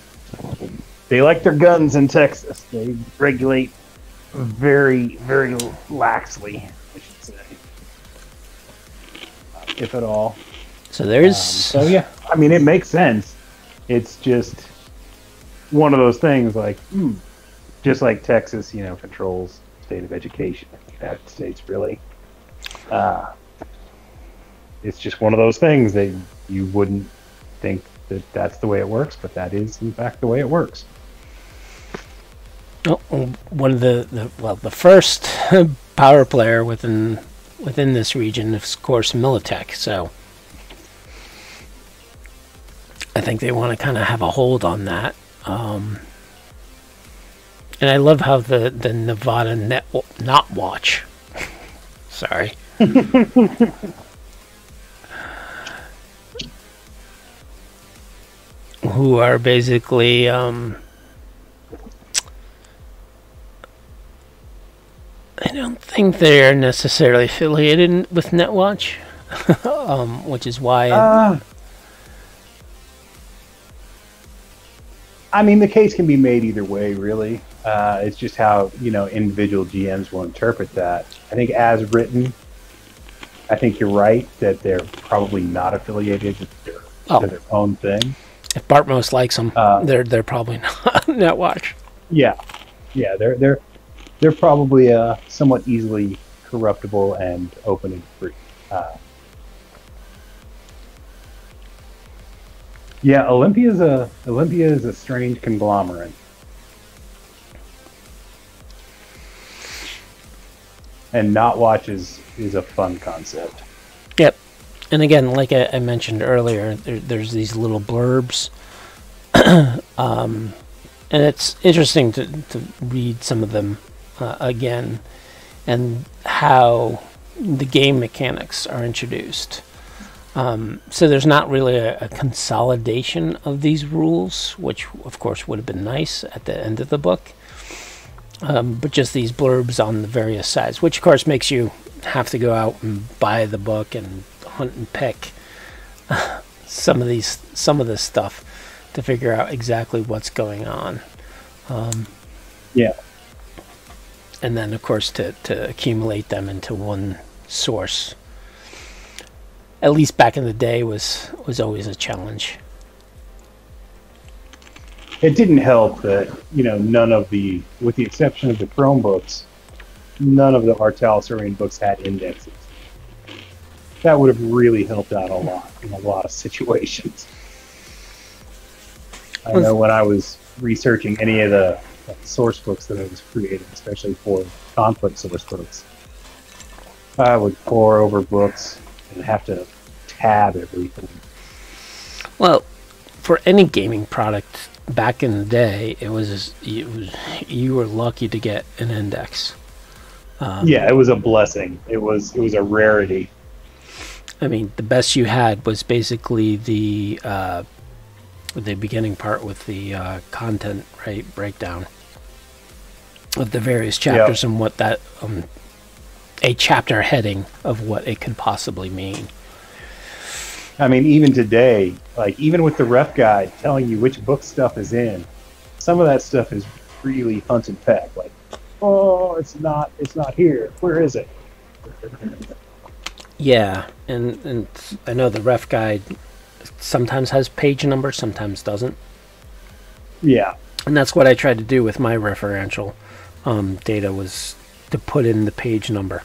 they like their guns in Texas. They regulate very very laxly, I should say, if at all. So there's Um, so yeah, I mean it makes sense. It's just one of those things like, hmm, just like Texas, you know, controls state of education in the United States, really. Uh, it's just one of those things that you wouldn't think that that's the way it works, but that is in fact the way it works. Oh, oh, one of the, the well, the first power player within within this region is, of course, Militech. So I think they want to kind of have a hold on that. Um, and I love how the the Nevada Net Not Watch. Sorry. Who are basically um, I don't think they're necessarily affiliated with NetWatch, um, which is why. Uh, I mean, the case can be made either way, really. Uh, it's just how you know individual GMs will interpret that. I think, as written, I think you're right that they're probably not affiliated with their, Oh. to their own thing. if Bartmoss likes them, Uh, they're they're probably not NetWatch. Yeah, yeah, they're they're they're probably uh, somewhat easily corruptible and open and free. Uh, yeah, Olympia's a Olympia is a strange conglomerate. And not watch is, is a fun concept. Yep. And again, like I, I mentioned earlier, there, there's these little blurbs. um, and it's interesting to, to read some of them uh, again and how the game mechanics are introduced. Um, so there's not really a, a consolidation of these rules, which of course would have been nice at the end of the book. Um, but just these blurbs on the various sides, which of course makes you have to go out and buy the book and hunt and pick some of these some of this stuff to figure out exactly what's going on. Um, Yeah. and then of course to, to accumulate them into one source at least back in the day was was always a challenge It didn't help that, you know, none of the, with the exception of the Chromebooks, none of the Artalis books had indexes. That would have really helped out a lot in a lot of situations. I know when I was researching any of the source books that I was creating, especially for conflict source books, I would pour over books and have to tab everything. well for any gaming product back in the day, it was it was you were lucky to get an index. Um, yeah, it was a blessing. It was it was a rarity. I mean, the best you had was basically the uh, the beginning part with the uh, content right breakdown of the various chapters and what that um, a chapter heading of what it could possibly mean. I mean, even today, like even with the ref guide telling you which book stuff is in, some of that stuff is really hunt and peck. Like, oh, it's not, it's not here. Where is it? Yeah, and and I know the ref guide sometimes has page numbers, sometimes doesn't, Yeah, and that's what I tried to do with my referential um, data was to put in the page number.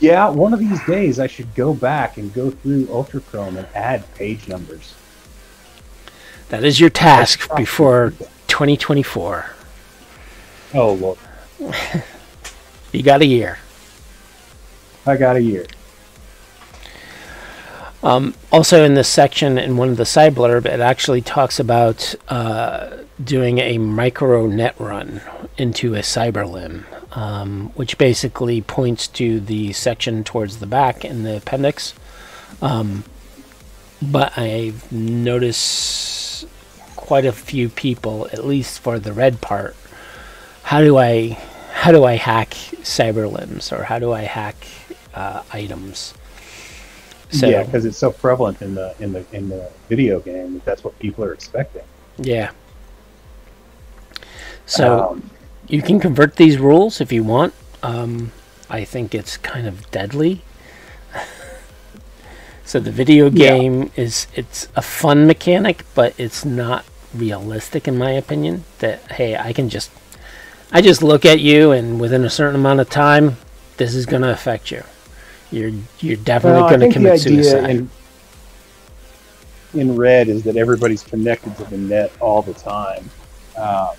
Yeah. One of these days, I should go back and go through Ultrachrome and add page numbers. That is your task before 2024. Oh look, You got a year. I got a year. Um, also, in this section, in one of the side blurb, it actually talks about uh, doing a micro net run into a cyberlim, um, which basically points to the section towards the back in the appendix. Um, but I've noticed quite a few people, at least for the red part, how do I how do I hack cyberlims or how do I hack uh, items? So, yeah, because it's so prevalent in the in the in the video game that that's what people are expecting. Yeah. So Um, you can convert these rules if you want. Um, I think it's kind of deadly. so the video Yeah. game is it's a fun mechanic, but it's not realistic in my opinion. That hey, I can just I just look at you and within a certain amount of time, this is going to affect you. You're you're definitely Well, going to commit the idea suicide. in, in red is that everybody's connected to the net all the time. Uh,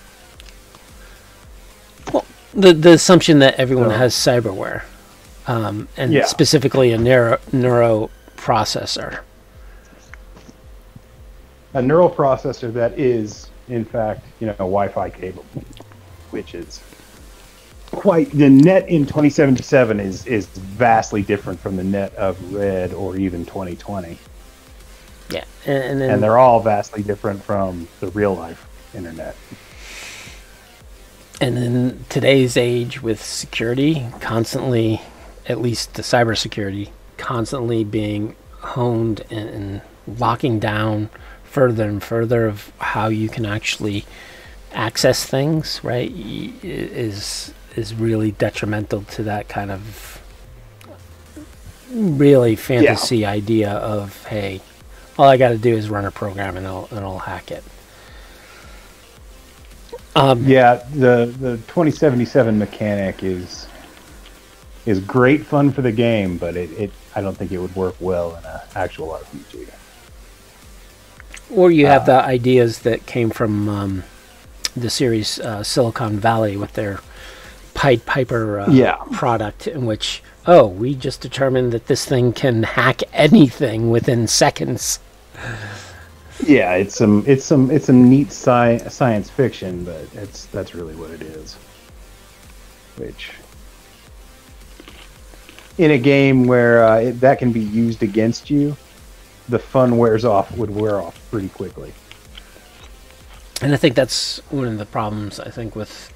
the the assumption that everyone So- has cyberware, um, and Yeah. specifically a neuro neuro processor. a neural processor that is, in fact, you know, Wi-Fi capable, which is quite the net in 2077 is is vastly different from the net of red or even 2020, Yeah, and, and then and they're all vastly different from the real life internet. and in today's age with security constantly, at least the cybersecurity constantly being honed and, and locking down further and further of how you can actually access things, right? Is is really detrimental to that kind of really fantasy idea of hey, all I got to do is run a program and I'll and I'll hack it. Um, Yeah, the the 2077 mechanic is is great fun for the game, but it, it I don't think it would work well in an actual RPG. Or you have Uh, the ideas that came from um, the series uh, Silicon Valley with their Pied Piper uh, Yeah. product, in which, oh, we just determined that this thing can hack anything within seconds. Yeah, it's some it's some it's some neat sci- science fiction, but it's that's really what it is. Which in a game where uh, it, that can be used against you, the fun wears off would wear off pretty quickly. And I think that's one of the problems, I think, with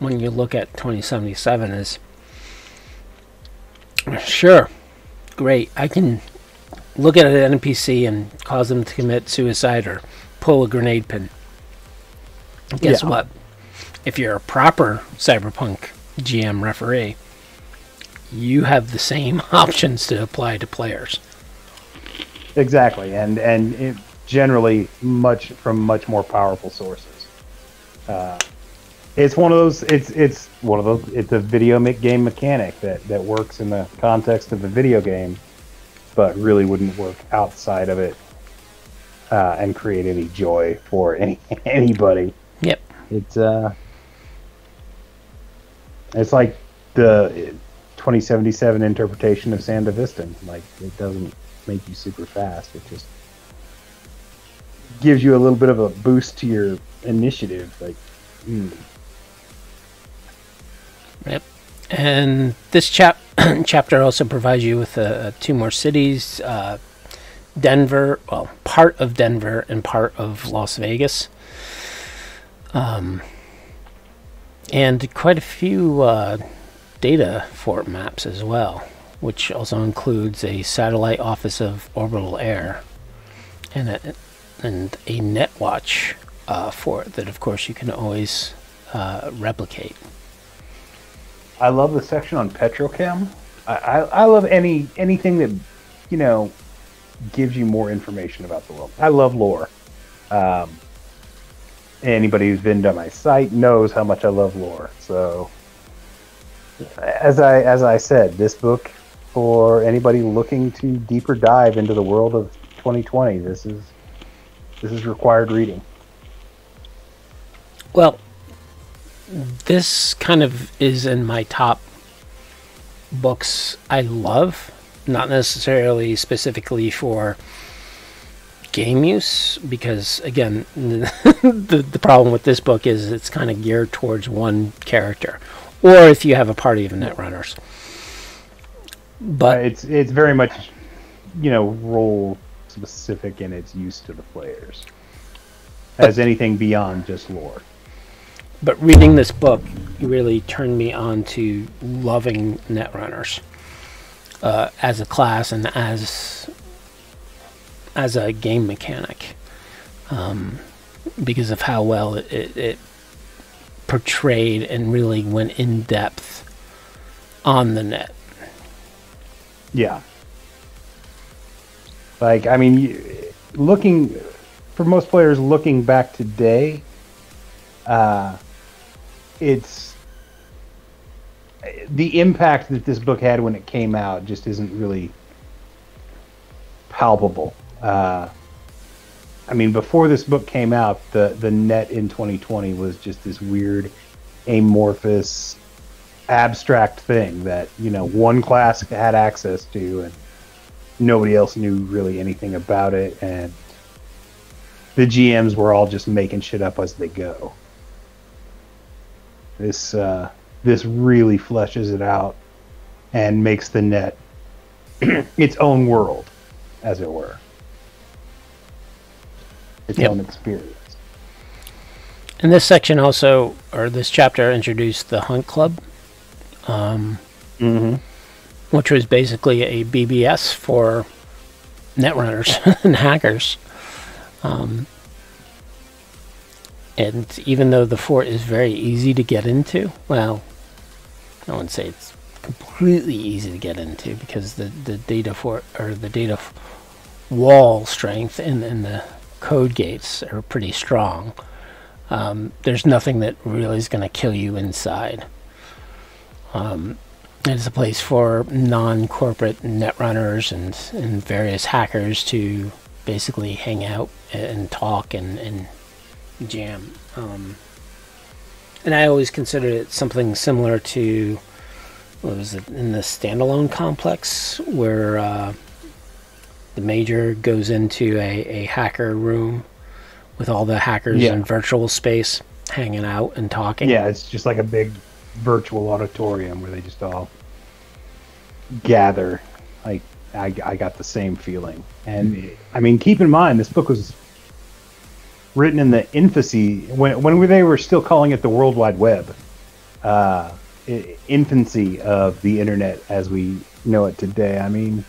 when you look at 2077 is sure, great, I can look at an NPC and cause them to commit suicide or pull a grenade pin. Guess Yeah. what? If you're a proper cyberpunk GM referee, you have the same options to apply to players. Exactly, and and it generally much from much more powerful sources. Uh, it's one of those. It's it's one of those. It's a video game mechanic that that works in the context of the video game, but really wouldn't work outside of it uh, and create any joy for any anybody. Yep. It's uh, it's like the 2077 interpretation of Sandevistan. Like it doesn't make you super fast. It just gives you a little bit of a boost to your initiative. Like, mm. Yep. And this chap chapter also provides you with uh, two more cities uh, Denver, well, part of Denver and part of Las Vegas. Um, and quite a few uh, data fort maps as well, which also includes a satellite office of orbital air and a, and a netwatch uh, fort that, of course, you can always uh, replicate. I love the section on petrochem. I, I, I love any anything that you know gives you more information about the world. I love lore. Um, anybody who's been to my site knows how much I love lore. So, as I as I said, this book for anybody looking to deeper dive into the world of 2020, this is this is required reading. Well, this kind of is in my top books I love, not necessarily specifically for game use, because again, the, the problem with this book is it's kind of geared towards one character, or if you have a party of netrunners. But Uh, it's it's very much you know role specific in its use to the players as anything beyond just lore. But reading this book really turned me on to loving netrunners uh, as a class and as as a game mechanic um, because of how well it, it, portrayed and really went in depth on the net. Yeah. Like I mean, looking for most players looking back today, uh, it's the impact that this book had when it came out just isn't really palpable. Uh, I mean, before this book came out, the the net in 2020 was just this weird, amorphous, abstract thing that you know one class had access to, and nobody else knew really anything about it, and the GMs were all just making shit up as they go. This uh, this really fleshes it out and makes the net its own world, as it were, its Yep. own experience. And this section also, or this chapter, introduced the Hunt Club, um, Mm-hmm. which was basically a BBS for netrunners and hackers. Um, and even though the fort is very easy to get into, well, I wouldn't say it's completely easy to get into because the, the data fort or the data wall strength and, and the code gates are pretty strong. Um, there's nothing that really is going to kill you inside. Um, it's a place for non-corporate netrunners and, and various hackers to basically hang out and talk and, and jam. Um, and I always considered it something similar to what was it in the standalone complex where uh, the major goes into a, a hacker room with all the hackers Yeah. in virtual space hanging out and talking. Yeah, it's just like a big virtual auditorium where they just all gather. Like I, I got the same feeling, and I mean, keep in mind this book was written in the infancy when when they were still calling it the World Wide Web, uh, infancy of the internet as we know it today. I mean,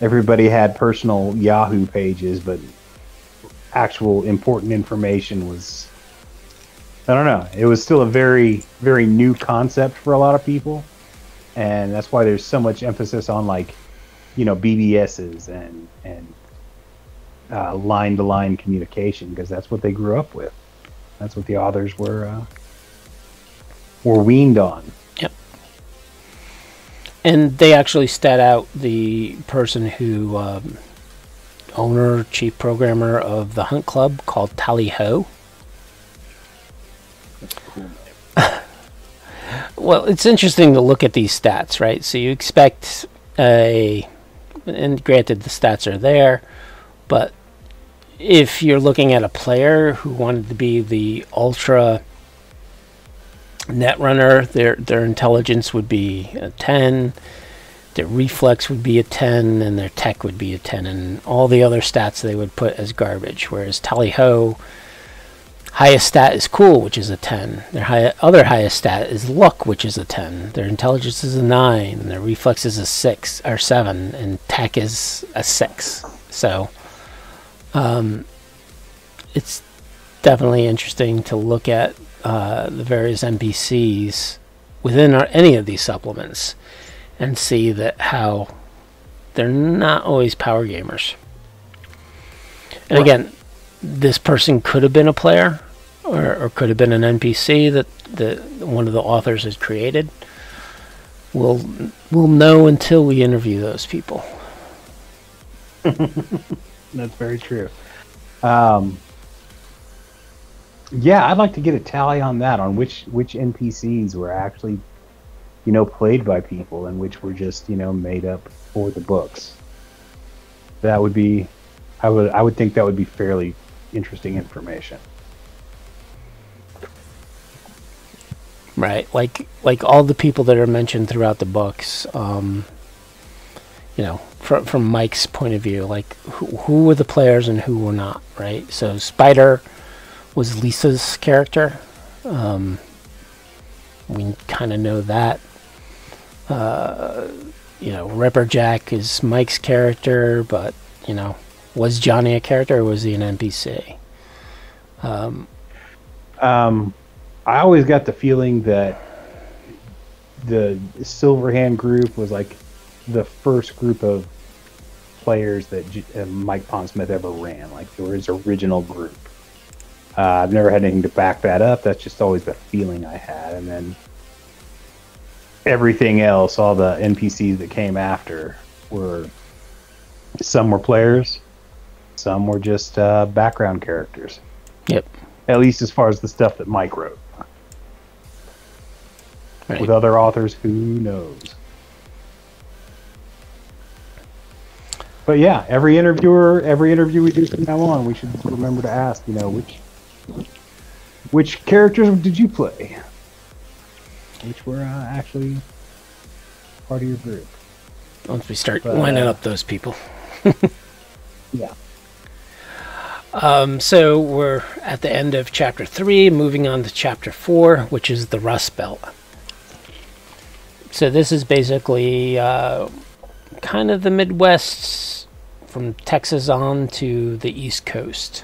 everybody had personal Yahoo pages, but actual important information was I don't know. It was still a very, very new concept for a lot of people, and that's why there's so much emphasis on like, you know, BBSs and and uh, line-to-line communication because that's what they grew up with. That's what the authors were uh, were weaned on. Yep. And they actually stat out the person who, um, owner, chief programmer of the Hunt Club called Tally Ho. Well, it's interesting to look at these stats, right? So you expect a, and granted the stats are there, but if you're looking at a player who wanted to be the ultra netrunner, their their intelligence would be a 10, their reflex would be a 10, and their tech would be a 10, and all the other stats they would put as garbage. Whereas Tally Ho, highest stat is cool, which is a 10. Their high, other highest stat is luck, which is a 10. Their intelligence is a 9, their reflex is a 6 or 7, and tech is a 6. So, um, it's definitely interesting to look at uh, the various NPCs within our, any of these supplements and see that how they're not always power gamers. And Right. again, this person could have been a player or, or could have been an NPC that the one of the authors has created. We'll we'll know until we interview those people. That's very true. Um, yeah, I'd like to get a tally on that, on which which NPCs were actually, you know, played by people and which were just you know made up for the books. That would be, I would I would think that would be fairly interesting information. Right, like like all the people that are mentioned throughout the books. Um, you know, from from Mike's point of view, like who, who were the players and who were not. Right. So Spider was Lisa's character. Um, we kind of know that. Uh, you know, Ripper Jack is Mike's character, but you know, was Johnny a character or was he an NPC? Um, Um, I always got the feeling that the Silverhand group was like the first group of players that J- uh, Mike Pondsmith ever ran. Like they were his original group. Uh, I've never had anything to back that up. That's just always the feeling I had. And then everything else, all the NPCs that came after, were some were players, some were just uh, background characters yep. at least as far as the stuff that Mike wrote. Right. With other authors, who knows? But yeah, every interviewer, every interview we do from now on, we should remember to ask, you know, which which characters did you play? Which were uh, actually part of your group? Once we start But, lining uh, up those people. Yeah. Um, so we're at the end of chapter three, moving on to chapter four, which is the Rust Belt. So this is basically uh, kind of the Midwest from Texas on to the East Coast.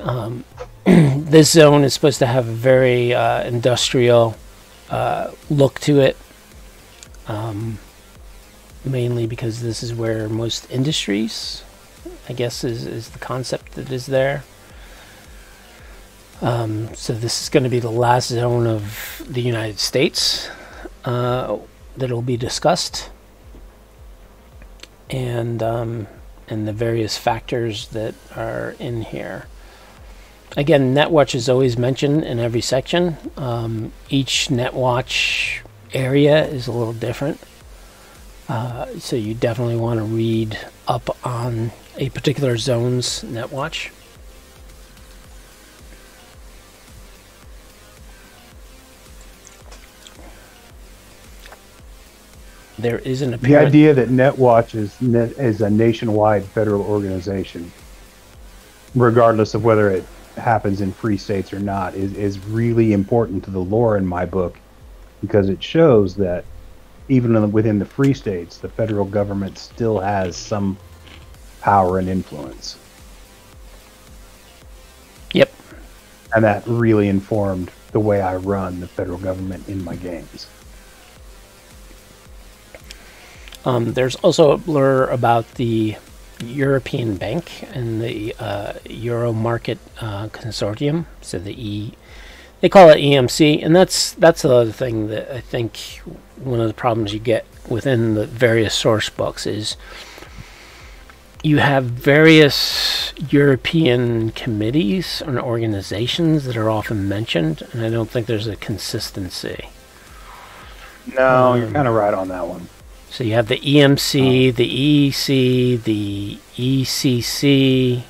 Um, this zone is supposed to have a very uh, industrial uh, look to it. Um, mainly because this is where most industries I guess is, is the concept that is there. Um, so this is going to be the last zone of the United States uh, that will be discussed, and um, and the various factors that are in here. Again, NetWatch is always mentioned in every section. Um, each NetWatch area is a little different. Uh, so you definitely want to read up on a particular zone's NetWatch. There is an The idea that NetWatch is is a nationwide federal organization, regardless of whether it happens in free states or not, is, is really important to the lore in my book because it shows that even within the free states, the federal government still has some power and influence. Yep. And that really informed the way I run the federal government in my games. Um, there's also a blur about the European Bank and the uh, Euro Market uh, Consortium. So the E, they call it EMC, and that's that's the other thing that I think one of the problems you get within the various source books is you have various European committees and organizations that are often mentioned, and I don't think there's a consistency. No, you're kind of right on that one. So you have the EMC, oh. the EEC, the ECC.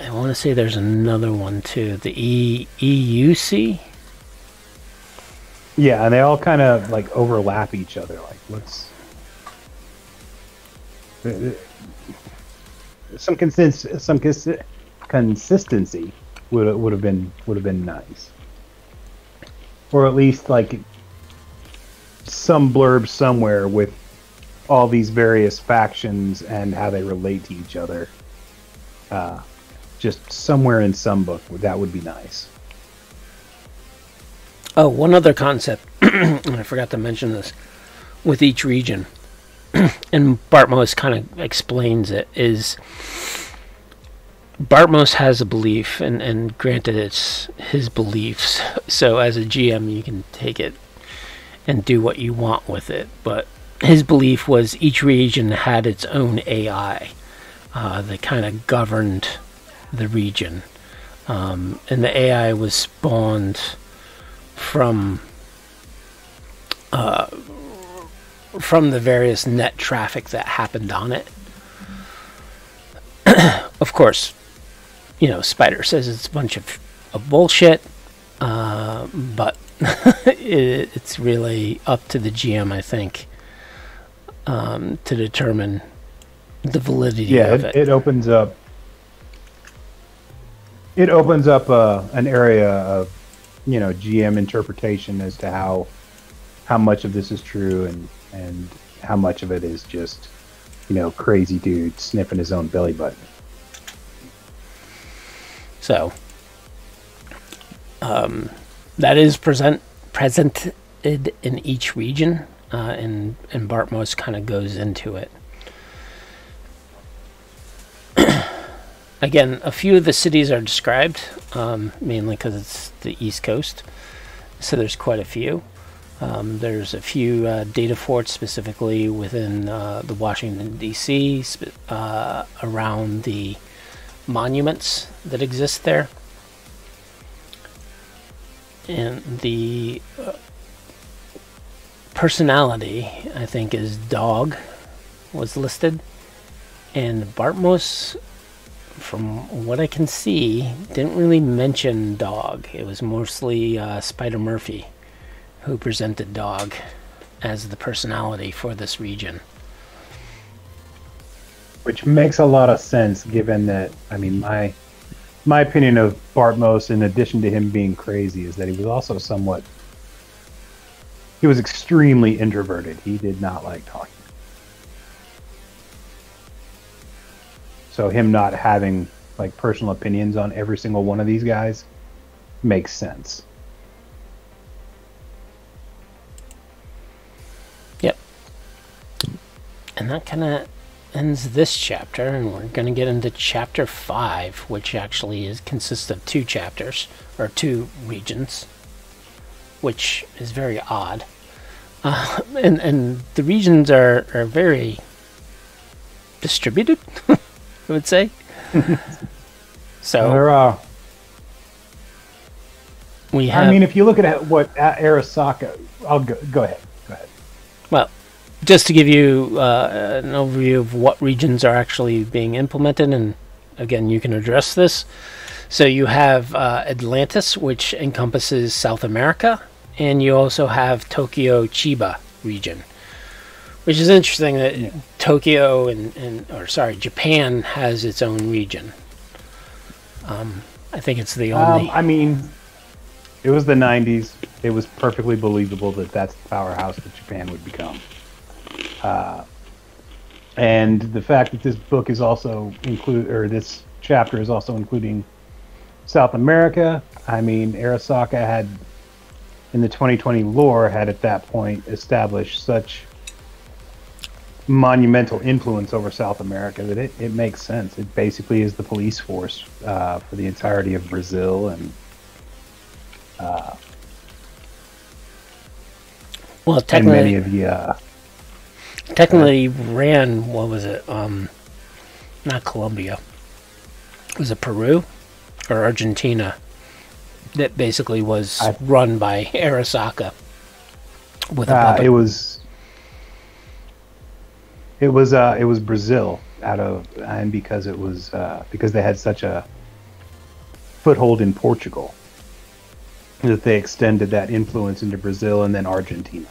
I want to say there's another one too, the E EUC. Yeah, and they all kind of like overlap each other. Like, let's uh, uh, some consist some consi- consistency would would have been would have been nice, or at least like some blurb somewhere with all these various factions and how they relate to each other. Uh, just somewhere in some book that would be nice. Oh, one other concept, and I forgot to mention this, with each region, and Bartmoss kind of explains it, is Bartmoss has a belief, and, and granted it's his beliefs, so as a GM you can take it and do what you want with it, but his belief was each region had its own AI uh, that kind of governed the region. Um, and the AI was spawned from uh, from the various net traffic that happened on it. of course, you know, Spider says it's a bunch of, of bullshit, uh, but it, it's really up to the GM, I think, um, to determine the validity yeah, of it, it. it opens up. It opens up uh, an area of, you know, GM interpretation as to how how much of this is true and and how much of it is just, you know, crazy dude sniffing his own belly button. So um, that is present presented in each region, uh, and and Bartmoss kind of goes into it. Again, a few of the cities are described, um, mainly because it's the East Coast, so there's quite a few. Um, there's a few uh, data forts specifically within uh, the Washington D.C. Uh, around the monuments that exist there. And the uh, personality, I think, is dog, was listed. And Bartmoss, from what I can see, didn't really mention dog. It was mostly uh, Spider Murphy who presented dog as the personality for this region. which makes a lot of sense given that I mean my my opinion of Bartmoss in addition to him being crazy is that he was also somewhat he was extremely introverted. He did not like talking. So him not having like personal opinions on every single one of these guys makes sense. Yep. And that kind of ends this chapter, and we're going to get into chapter five, which actually is consists of two chapters or two regions, which is very odd. Uh, and and the regions are are very distributed, I would say. so There, uh, we have. I mean, if you look at what Arasaka, I'll go. Go ahead. Go ahead. Well, just to give you uh, an overview of what regions are actually being implemented, and again, you can address this. So you have uh, Atlantis, which encompasses South America, and you also have Tokyo Chiba region, which is interesting that Yeah. Tokyo and, and or sorry, Japan has its own region. Um, I think it's the only. Um, I mean, it was the '90s. It was perfectly believable that that's the powerhouse that Japan would become. Uh, and the fact that this book is also include, or this chapter is also including South America. I mean, Arasaka had, in the 2020 lore, had at that point established such monumental influence over South America that it, it makes sense. It basically is the police force uh, for the entirety of Brazil and uh, well, and technically, many of the uh, technically ran what was it um not colombia was it peru or argentina that basically was I- run by arasaka with a uh, it was It was uh, it was Brazil out of and because it was uh, because they had such a foothold in Portugal that they extended that influence into Brazil and then Argentina.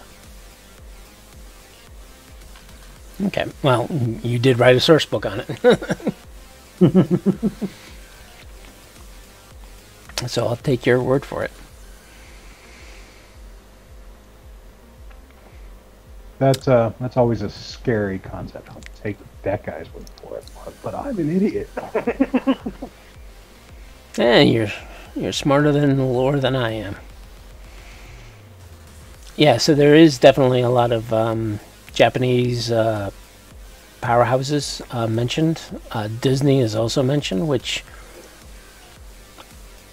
Okay. Well, you did write a source book on it. so I'll take your word for it. That's uh that's always a scary concept. I'll take that guy's word for it, but, I'm an idiot. Eh, you're you're smarter than the lore than I am. Yeah, so there is definitely a lot of um, Japanese uh, powerhouses uh, mentioned. Uh, Disney is also mentioned, which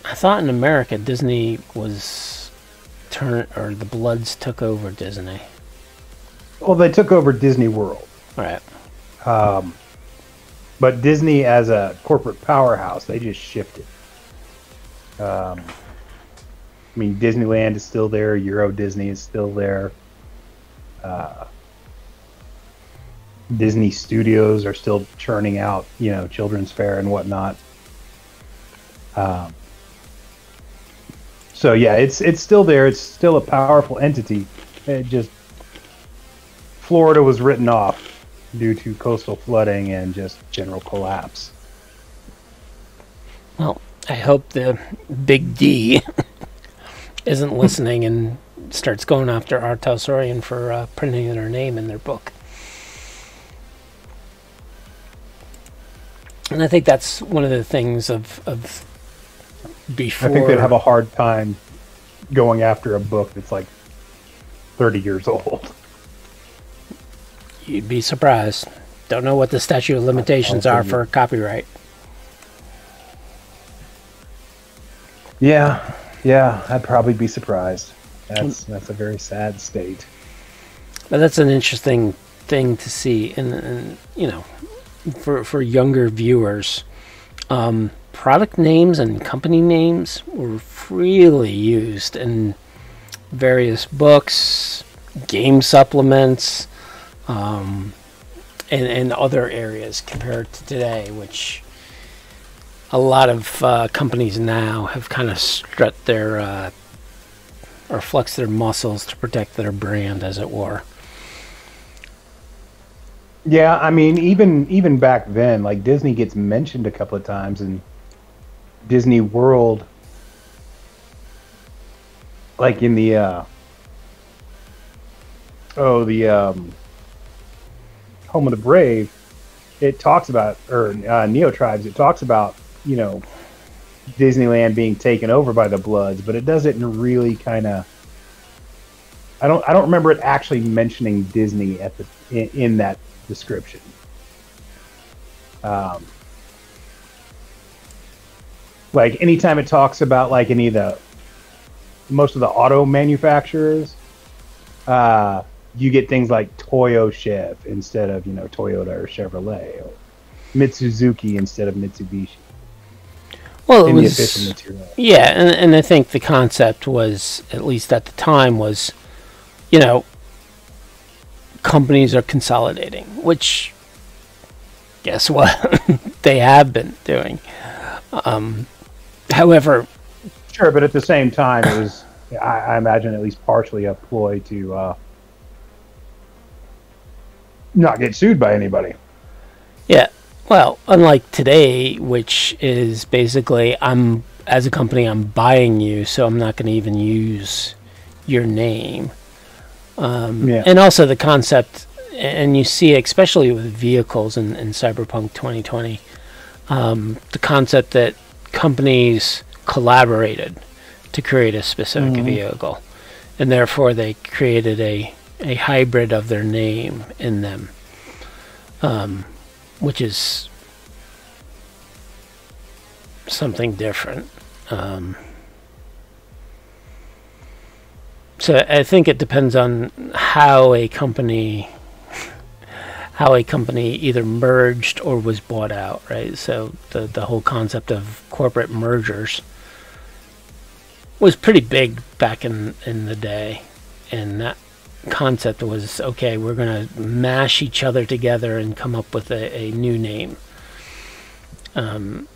I thought in America Disney was turn or the Bloods took over Disney. well, they took over Disney World. All right. Um, but Disney, as a corporate powerhouse, they just shifted. Um, I mean, Disneyland is still there. Euro Disney is still there. Uh, Disney Studios are still churning out, you know, children's Fair and whatnot. Um, so yeah, it's it's still there. It's still a powerful entity. It just Florida was written off due to coastal flooding and just general collapse. Well, I hope the big D isn't listening and starts going after R. Talsorian for uh, printing their name in their book. And I think that's one of the things of, of before. I think they'd have a hard time going after a book that's like 30 years old. You'd be surprised. Don't know what the statute of limitations are for copyright. Yeah, yeah, I'd probably be surprised. That's that's a very sad state. But that's an interesting thing to see, and, and you know, for for younger viewers, um, product names and company names were freely used in various books, game supplements, um, and and other areas compared to today, which a lot of uh, companies now have kind of strut their uh, or flex their muscles to protect their brand, as it were. Yeah, I mean, even even back then, like Disney gets mentioned a couple of times in Disney World, like in the uh, oh the um, Home of the Brave. It talks about or uh, Neo Tribes. It talks about you know Disneyland being taken over by the Bloods, but it doesn't really kind of. I don't. I don't remember it actually mentioning Disney at the in, in that description. Um, like anytime it talks about like any of the most of the auto manufacturers, uh, you get things like Toyo Chev instead of you know Toyota or Chevrolet, or Mitsuzuki instead of Mitsubishi Well, it was yeah, and and I think the concept was at least at the time was, you know, companies are consolidating, which guess what they have been doing. Um, however, Sure, but at the same time, it was I, I imagine at least partially a ploy to uh, not get sued by anybody. Yeah. Well, unlike today, which is basically I'm as a company I'm buying you, so I'm not going to even use your name. Um, Yeah. And also the concept, and you see, it, especially with vehicles in, in Cyberpunk 2020, um, the concept that companies collaborated to create a specific Mhm. vehicle, and therefore they created a a hybrid of their name in them. Um, which is something different. Um, so I think it depends on how a company how a company either merged or was bought out, right? So the the whole concept of corporate mergers was pretty big back in in the day, and that concept was okay, we're going to mash each other together and come up with a, a new name. Um,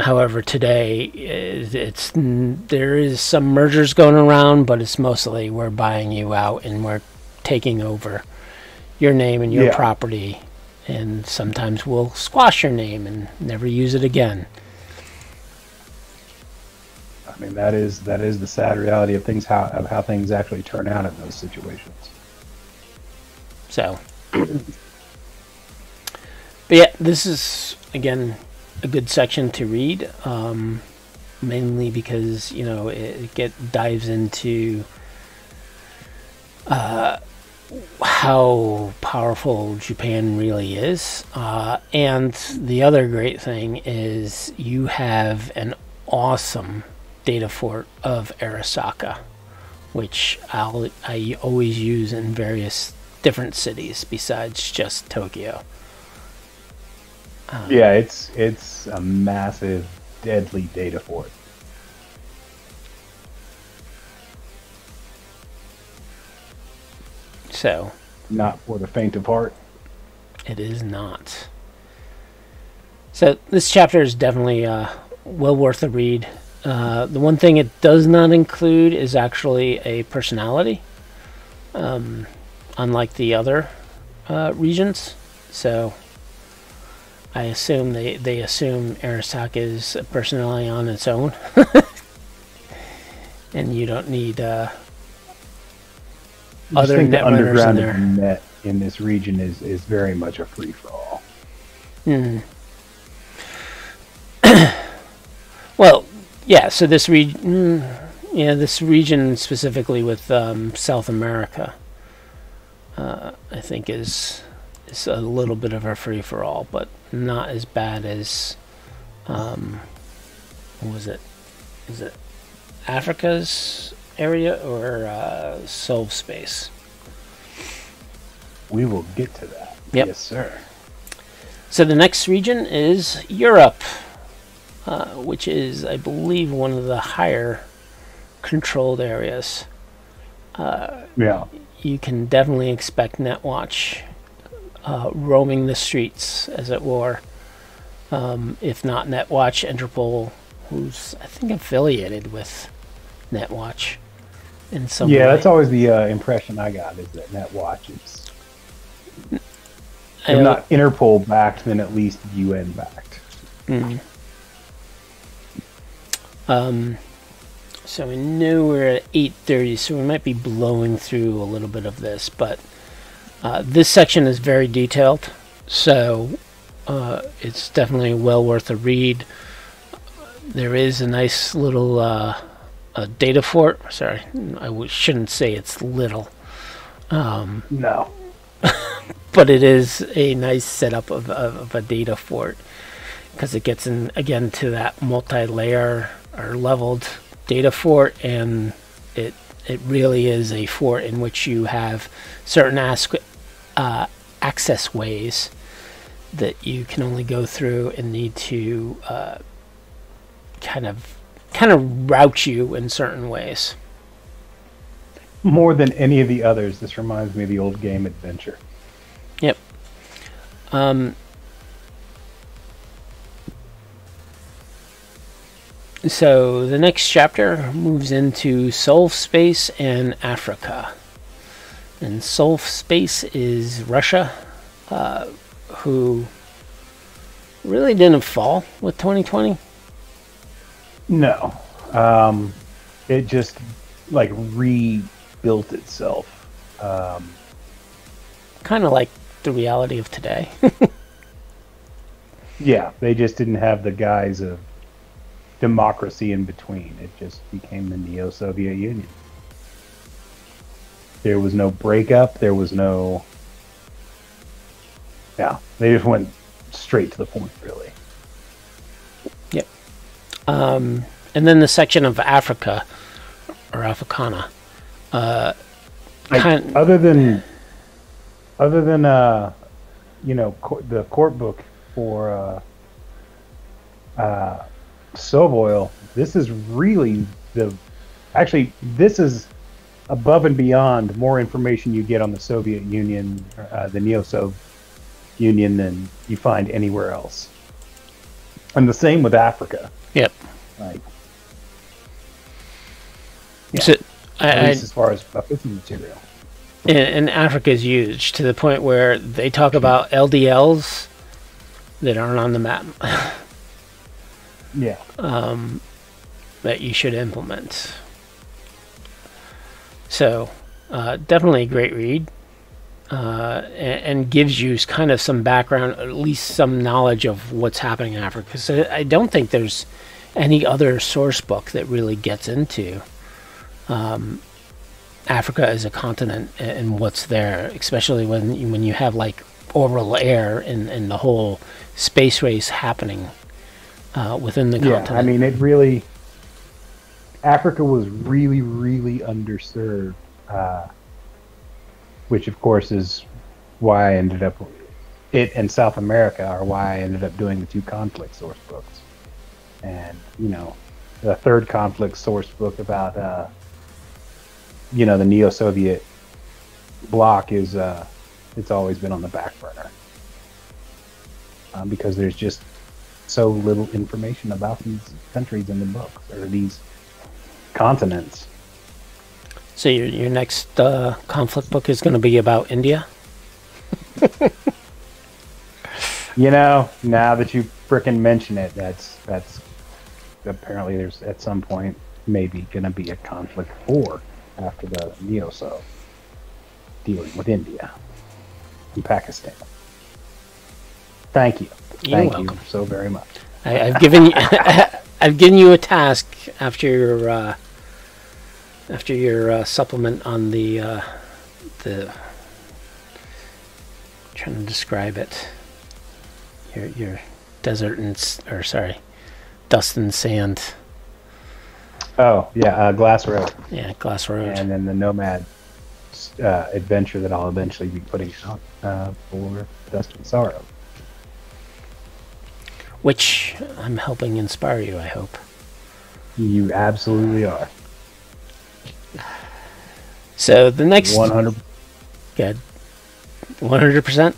however, today eh, it's there is some mergers going around, but it's mostly we're buying you out and we're taking over your name and your Yeah. property, and sometimes we'll squash your name and never use it again. I mean, that is that is the sad reality of things how of how things actually turn out in those situations. So, but yeah, this is again a good section to read, um, mainly because you know it, get dives into uh, how powerful Japan really is, uh, and the other great thing is you have an awesome data fort of Arasaka, which I'll I always use in various different cities besides just Tokyo. Um, Yeah, it's it's a massive, deadly data fort. So Not for the faint of heart. it is not. So this chapter is definitely uh, well worth a read. Uh, the one thing it does not include is actually a personality, um, unlike the other uh, regions. So I assume they, they assume Arasaka is a personality on its own, and you don't need uh, other think the netrunners in underground there. net in this region is is very much a free for all. Mm. well, yeah. So this region, yeah, this region specifically with um, South America, uh, I think is is a little bit of a free for all, but not as bad as um, what was it? Is it Africa's area or uh, SovSpace? We will get to that. Yep. Yes, sir. So the next region is Europe, uh, which is, I believe, one of the higher controlled areas. Yeah. You can definitely expect Netwatch uh, roaming the streets, as it were. Um, if not Netwatch, Interpol, who's I think affiliated with Netwatch in some yeah, way. that's always the uh, impression I got is that NetWatch is if not Interpol backed, then at least UN backed. Mhm. Um, so we know we're at 8:30, so we might be blowing through a little bit of this, but uh, this section is very detailed, so uh, it's definitely well worth a read. There is a nice little uh, a data fort. Sorry, I w- shouldn't say it's little. Um, No. but it is a nice setup of, of, of a data fort because it gets in again to that multi-layer or leveled data fort and it it really is a fort in which you have certain asque- uh, access ways that you can only go through and need to uh, kind of kind of route you in certain ways More than any of the others, this reminds me of the old game Adventure. Yep. Um, so the next chapter moves into SovSpace and Africa. And SovSpace is Russia, uh, who really didn't fall with 2020. No. Um, it just like rebuilt itself. Um, Kind of like the reality of today. yeah, they just didn't have the guise of democracy in between. It just became the neo Soviet Union. There was no breakup. There was no. Yeah, they just went straight to the point, really. Yep. Um, and then the section of Africa, or Africana. Uh, Like, kind, other than, other than uh, you know, co- the court book for uh, uh, SovOil, this is really the. Actually, this is above and beyond more information you get on the Soviet Union, uh, the Neo-Soviet Union, than you find anywhere else. And the same with Africa. Yep. Like, Yeah. So, I, at I, least as far as official material. and, and Africa is huge to the point where they talk about LDLs that aren't on the map Yeah. that you should implement. So, uh, definitely a great read, uh, and, and gives you kind of some background, at least some knowledge of what's happening in Africa. Because I, I don't think there's any other source book that really gets into um, Africa as a continent and, and what's there, especially when you, when you have like orbital air and, and the whole space race happening uh, within the Yeah. continent. I mean, it really. Africa was really, really underserved, uh, which of course is why I ended up. It and South America are why I ended up doing the two conflict source books, and you know, the third conflict source book about uh, you know the neo-Soviet bloc is uh, it's always been on the back burner um, because there's just so little information about these countries in the books or these continents. So your your next uh, conflict book is going to be about India. You know, now that you frickin' mention it, that's that's apparently there's at some point maybe going to be a conflict four after the Neo-So dealing with India and Pakistan. Thank you. You're Thank welcome. you so very much. I, I've given you I've given you a task after your uh, after your uh, supplement on the uh, the trying to describe it. Your your desert and or sorry, dust and sand. Oh yeah, uh, Glass Road. Yeah, glass road. and then the Nomad uh, adventure that I'll eventually be putting out uh, for Dust and Sorrow. Which I'm helping inspire you. I hope. You absolutely are. So the next 100 good, one hundred percent,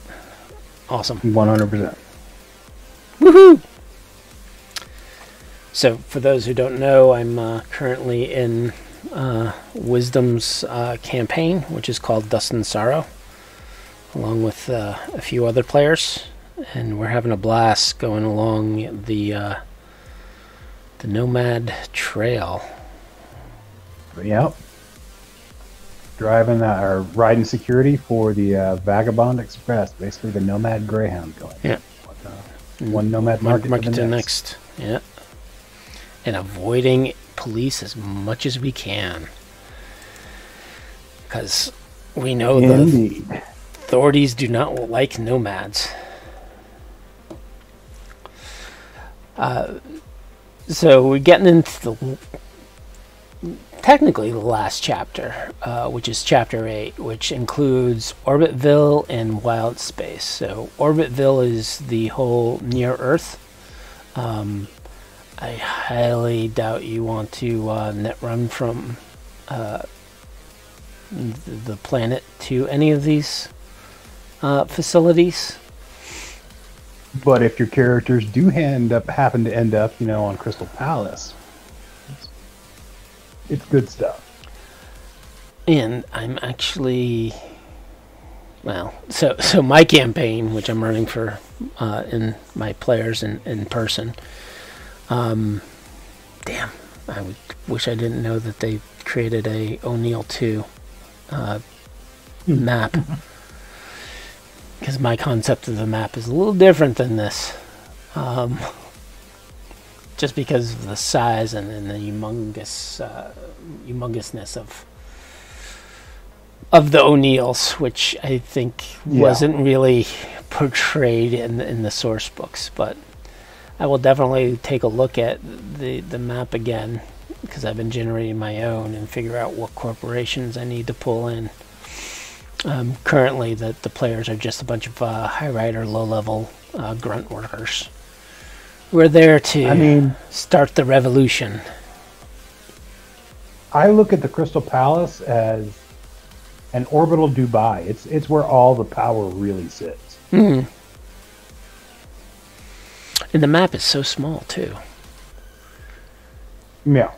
awesome. 100%. Woohoo! So, for those who don't know, I'm uh, currently in uh, Wisdom's uh, campaign, which is called Dust and Sorrow, along with uh, a few other players, and we're having a blast going along the uh, the Nomad Trail. Yep. Driving uh, or riding security for the uh, Vagabond Express, basically the Nomad Greyhound going. Yeah. Uh, one Nomad market, market to the next. next. Yeah. And avoiding police as much as we can. Because we know the authorities do not like nomads. Uh, so we're getting into the technically the last chapter, uh, which is chapter eight, which includes Orbitville and Wild Space. So Orbitville is the whole near Earth. Um, I highly doubt you want to uh, net run from uh, the planet to any of these uh, facilities. But if your characters do end up happen to end up, you know, on Crystal Palace, it's, it's good stuff. And I'm actually, well, so so my campaign, which I'm running for uh, in my players in, in person. Um, damn, I would, wish I didn't know that they created a O'Neill two uh, map. Because my concept of the map is a little different than this. Um, just because of the size and, and the humongous uh, humongousness of of the O'Neills, which I think Yeah. wasn't really portrayed in the, in the source books. But I will definitely take a look at the the map again because I've been generating my own and figure out what corporations I need to pull in. Um, currently, the the players are just a bunch of uh, high rider, low level uh, grunt workers. We're there to I mean, start the revolution. I look at the Crystal Palace as an orbital Dubai. It's it's where all the power really sits. And the map is so small too. Yeah.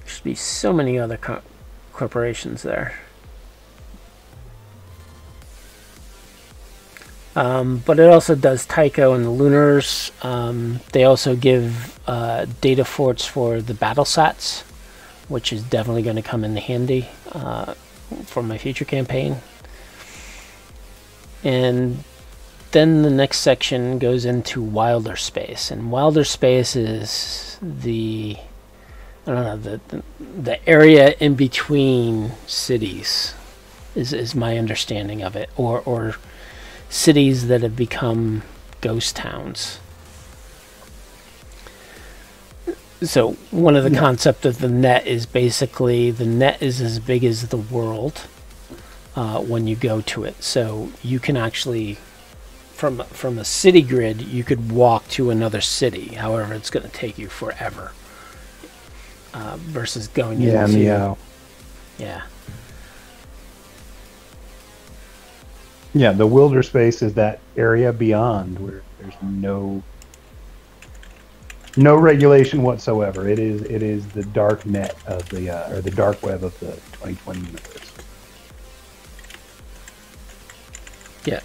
There should be so many other co- corporations there. Um, but it also does Tycho and the Lunars. Um, they also give uh, data forts for the battle sats, which is definitely going to come in handy uh, for my future campaign. And then the next section goes into Wilder Space, and Wilder Space is the I don't know the the, the area in between cities is is my understanding of it, or or cities that have become ghost towns. So one of the Yeah. concept of the net is basically the net is as big as the world uh, when you go to it. So you can actually from from a city grid you could walk to another city. However, it's going to take you forever. Uh, versus going Yeah, into uh, yeah yeah the wilder space is that area beyond where there's no no regulation whatsoever. It is it is the dark net of the uh, or the dark web of the 2020 universe. yeah.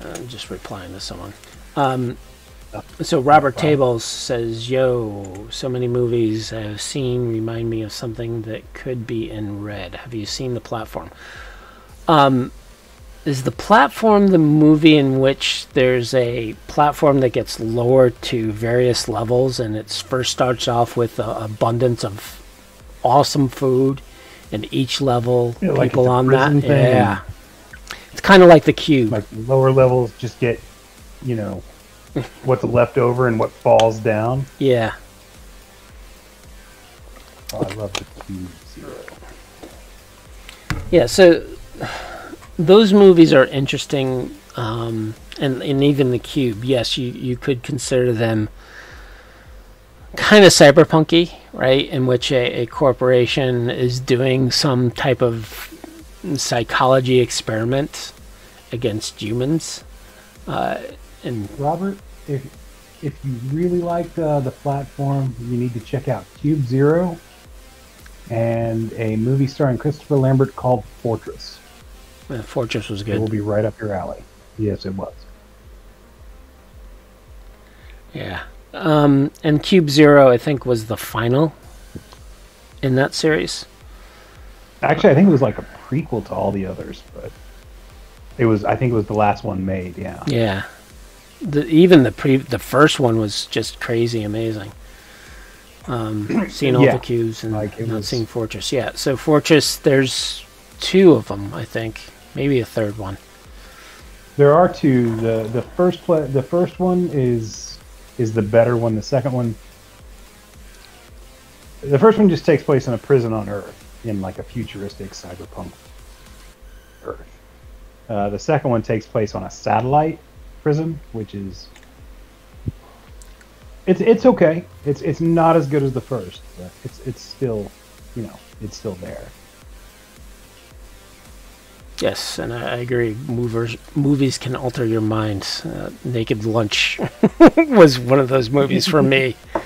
I'm just replying to someone. Um, so Robert Tables says, "Yo, so many movies I've seen remind me of something that could be in red. Have you seen the platform?" Um, is the platform the movie in which there's a platform that gets lowered to various levels, and it first starts off with an abundance of awesome food, and each level Yeah, people a on that, yeah. It's kind of like the cube. Like lower levels just get you know what's left over and what falls down. yeah. Oh, I love the cube zero. Yeah, so those movies are interesting, um, and and even the Cube. Yes, you you could consider them kind of cyberpunky, right? In which a, a corporation is doing some type of psychology experiment against humans, uh, and Robert, if if you really like uh, the platform, you need to check out Cube Zero and a movie starring Christopher Lambert called Fortress. uh, Fortress was good. It will be right up your alley. Yes, it was. Yeah, um, and Cube Zero, I think, was the final in that series. Actually, I think it was like a prequel to all the others, but it was. I think it was the last one made. Yeah. Yeah, the, even the pre the first one was just crazy amazing. Um, seeing all Yeah, the cues and like not was- seeing Fortress. Yeah, so Fortress, there's two of them, I think, maybe a third one. There are two. the the first pla The first one is is the better one. The second one. The first one just takes place in a prison on Earth, in like a futuristic cyberpunk Earth. Uh, the second one takes place on a satellite prison, which is it's it's okay. It's it's not as good as the first, but it's it's still, you know, it's still there. Yes, and I, I agree. Movers movies can alter your mind. Uh, Naked Lunch was one of those movies for me. I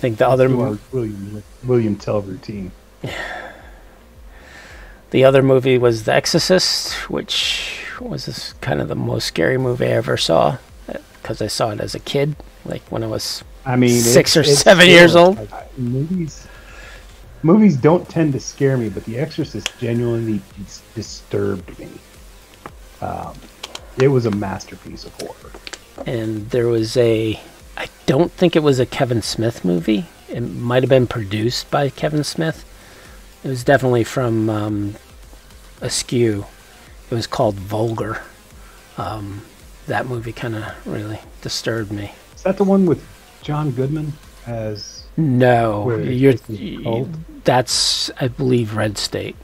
think the other William William Tell routine. The other movie was The Exorcist, which was this kind of the most scary movie I ever saw because I saw it as a kid, like when I was. I mean, Six or seven years old? like, movies, movies don't tend to scare me, but The Exorcist genuinely dis- disturbed me. Um, it was a masterpiece of horror. And there was a. I don't think it was a Kevin Smith movie. It might have been produced by Kevin Smith. It was definitely from um, Askew. It was called Vulgar. Um, that movie kind of really disturbed me. Is that the one with John Goodman as? No, you're. That's, I believe, Red State.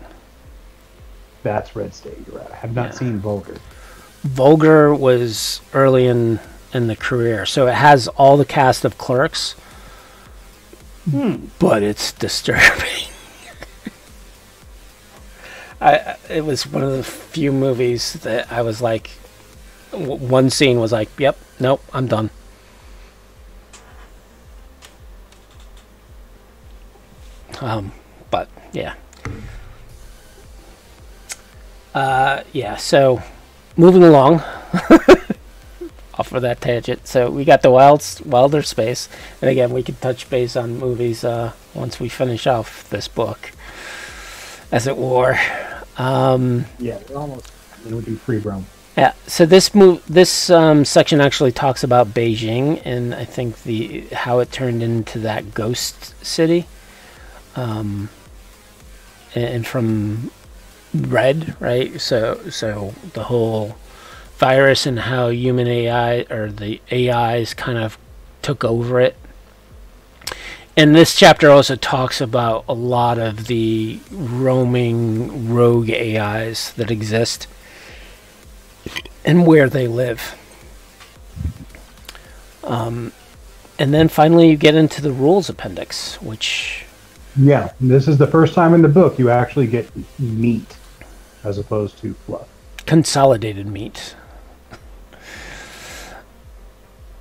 That's Red State. You're right. I have not Yeah. seen Vulgar. Vulgar was early in in the career, so it has all the cast of Clerks, but it's disturbing. I it was one of the few movies that I was like, one scene was like, "Yep, nope, I'm done." Um, but yeah. Uh, yeah. So, moving along. off of that tangent. So we got the wild wilder space, and again, we can touch base on movies uh, once we finish off this book, as it were. Um, Yeah, almost. Know, we do free roam. yeah. So this move, this um, section actually talks about Beijing, and I think the how it turned into that ghost city. Um, and, and from Red, right? So so the whole virus and how human AI or the AIs kind of took over it. And this chapter also talks about a lot of the roaming rogue AIs that exist and where they live. Um, and then finally, you get into the rules appendix, which Yeah, this is the first time in the book you actually get meat as opposed to fluff. consolidated meat.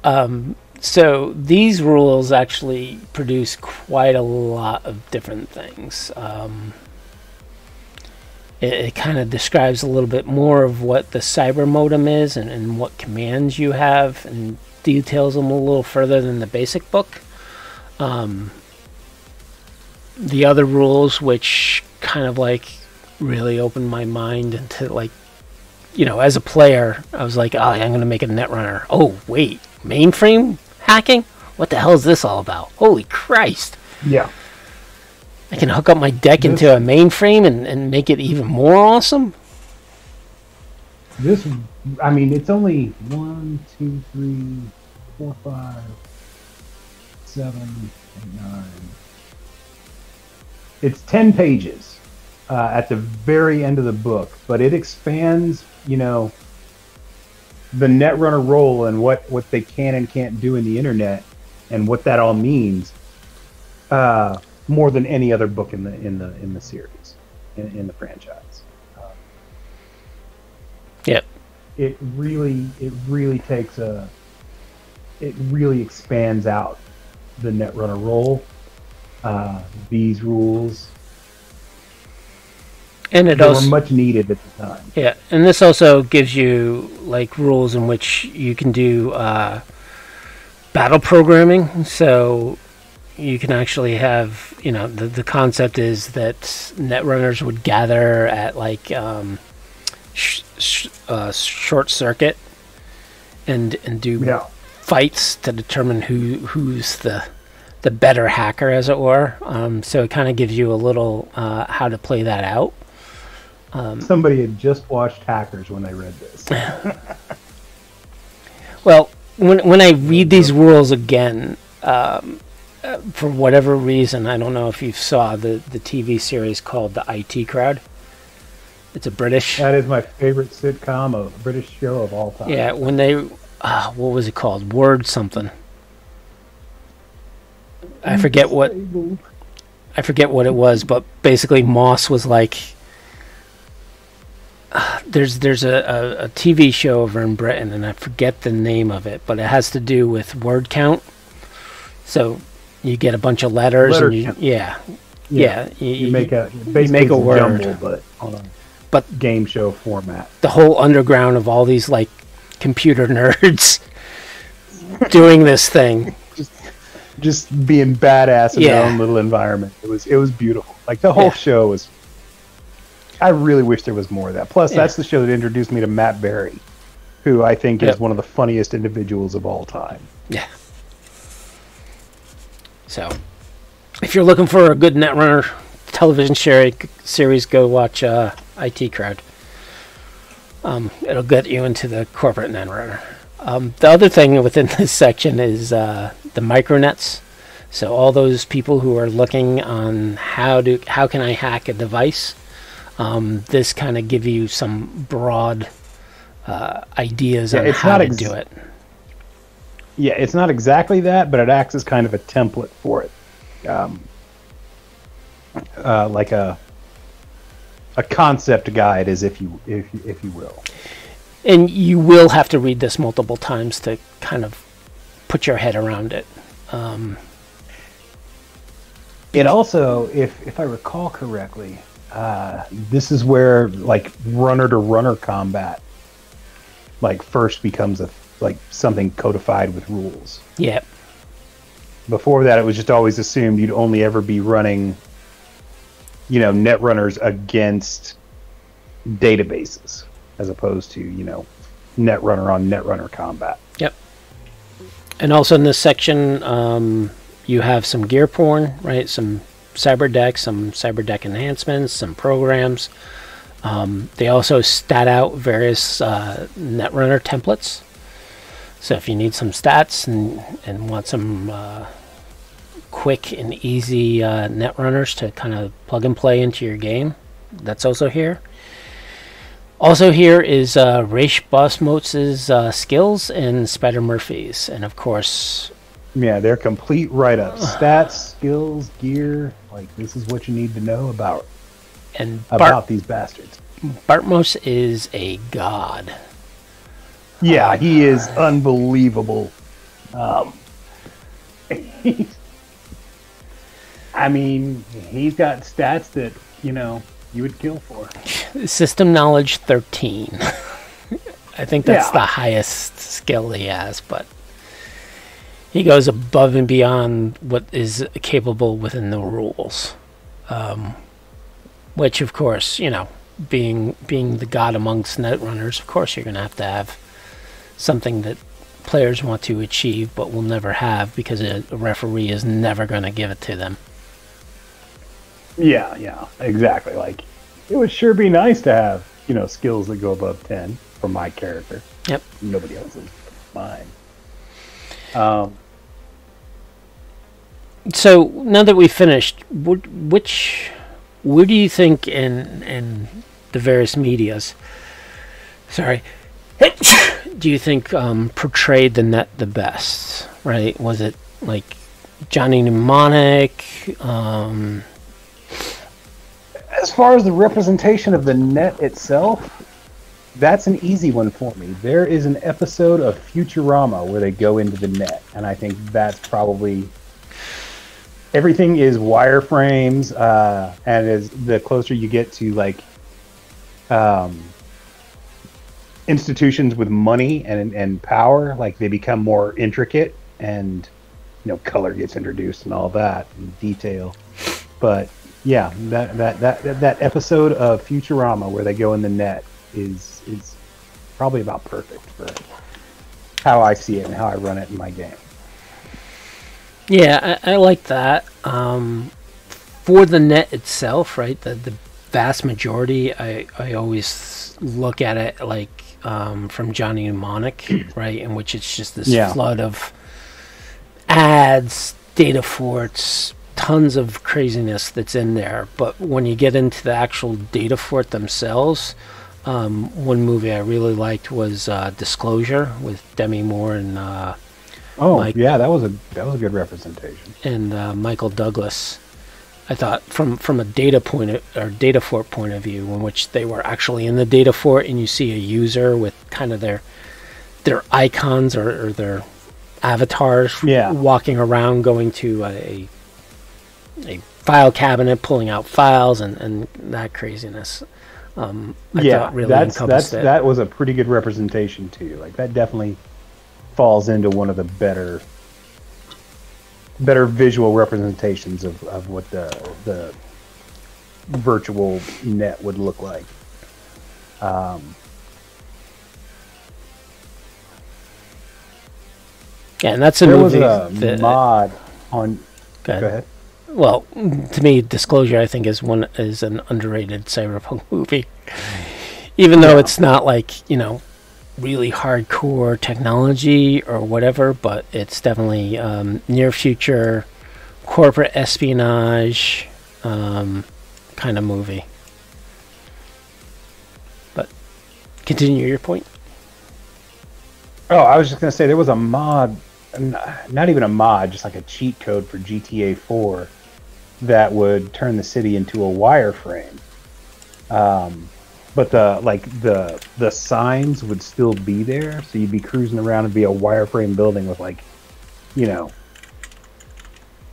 Um, so these rules actually produce quite a lot of different things. Um, it it kind of describes a little bit more of what the cyber modem is and, and what commands you have and details them a little further than the basic book. Um, the other rules, which kind of like really opened my mind into like you know, as a player, I was like, oh, I'm going to make a netrunner. Oh, wait, mainframe hacking? What the hell is this all about? Holy Christ. Yeah. I can hook up my deck into a mainframe and, and make it even more awesome? This, I mean, it's only one, two, three, four, five, seven, eight, nine. It's ten pages uh, at the very end of the book, but it expands, you know, the netrunner role and what what they can and can't do in the internet, and what that all means, uh, more than any other book in the in the in the series, in, in the franchise. Yep. it really it really takes a it really expands out the netrunner role uh, these rules And it they were much needed at the time yeah, and this also gives you like rules in which you can do uh, battle programming. So you can actually have, you know, the, the concept is that netrunners would gather at like um, sh- sh- uh, short circuit and and do yeah fights to determine who who's the the better hacker, as it were. Um, so it kind of gives you a little uh, how to play that out. Somebody had just watched hackers when they read this Well, when when I read these rules again, um, uh, for whatever reason, I don't know if you saw the the TV series called The IT Crowd. It's a British. that is my favorite sitcom a british show of all time Yeah, when they, uh, what was it called? Word something. I forget what I forget what it was, but basically Moss was like, there's there's a, a, a TV show over in Britain, and I forget the name of it, but it has to do with word count. So you get a bunch of letters, Letter and you, count. yeah, yeah, you, you make a basically make a word. jumble, but on a But- game show format the whole underground of all these like computer nerds doing this thing. just being badass in Yeah. their own little environment. It was it was beautiful. Like the whole Yeah. show was. I really wish there was more of that. Plus, Yeah. that's the show that introduced me to Matt Berry, who I think is one of the funniest individuals of all time. Yeah. So, if you're looking for a good Netrunner television seri- series, go watch uh, IT Crowd. Um, it'll get you into the corporate Netrunner. Um, the other thing within this section is uh, the micronets. So all those people who are looking on how to how can I hack a device, um, this kind of give you some broad uh, ideas Yeah, on how to ex- do it. Yeah, it's not exactly that, but it acts as kind of a template for it, um, uh, like a a concept guide, as if you if you- if you will. And you will have to read this multiple times to kind of put your head around it. Um, It also, if if I recall correctly, uh, this is where like runner to runner combat, like first becomes a like something codified with rules. yeah, Before that, it was just always assumed you'd only ever be running, you know, net runners against databases, as opposed to you know, net runner on net runner combat. Yep. And also in this section, um, you have some gear porn, right? Some cyber deck, some cyber deck enhancements, some programs. Um, they also stat out various uh, Netrunner templates. So if you need some stats and, and want some uh, quick and easy uh, Netrunners to kind of plug and play into your game, that's also here. Also here is uh, Rache Bartmoss's uh, skills and Spider Murphy's, and of course, Yeah, they're complete write ups, stats, skills, gear. Like this is what you need to know about and about these bastards. Bartmoss is a god. Yeah, he is unbelievable. Um, I mean, he's got stats that you know you would kill for. System knowledge 13. I think that's Yeah. the highest skill he has, but he goes above and beyond what is capable within the rules. Um, which, of course, you know, being being the god amongst netrunners, of course, you're going to have to have something that players want to achieve but will never have because a, referee is never going to give it to them. Yeah, yeah, exactly. Like it would sure be nice to have you know skills that go above ten for my character. Yep. Nobody else's, mine. Um, So now that we've finished, wh- which, where do you think in in the various media's, sorry, do you think um, portrayed the net the best? Right? Was it like Johnny Mnemonic? Um, as far as the representation of the net itself, that's an easy one for me. There is an episode of Futurama where they go into the net, and I think that's probably everything is wireframes, uh, and as the closer you get to like um, institutions with money and and power, like they become more intricate, and you know color gets introduced and all that and detail. But yeah, that that that that- that episode of Futurama where they go in the net is is probably about perfect for how I see it and how I run it in my game. yeah, I, I like that. Um, for the net itself, right? The the vast majority, I I always look at it like um, from Johnny Mnemonic, right? In which it's just this Yeah. flood of ads, data forts, tons of craziness that's in there. But when you get into the actual data fort themselves, um, one movie I really liked was uh, Disclosure with Demi Moore and uh, Oh Like- yeah, that was a that was a good representation. and uh, Michael Douglas. I thought from from a data point of, or data fort point of view, in which they were actually in the data fort, and you see a user with kind of their their icons or, or their avatars Yeah. walking around, going to a a file cabinet, pulling out files, and, and that craziness. Um, I yeah, really that's that's it. that was a pretty good representation too. Like that definitely falls into one of the better better visual representations of, of what the the virtual net would look like. Um, yeah, and that's a there was a that- mod on. go ahead. Go ahead. Well, to me, Disclosure I think is one is an underrated cyberpunk movie. Even though Yeah. it's not like you know really hardcore technology or whatever, but it's definitely um, near future corporate espionage um, kind of movie. But continue your point. Oh, I was just gonna say there was a mod, not even a mod, just like a cheat code for GTA 4 that would turn the city into a wireframe. Um, but the like the the signs would still be there, so you'd be cruising around and be a wireframe building with like, you know,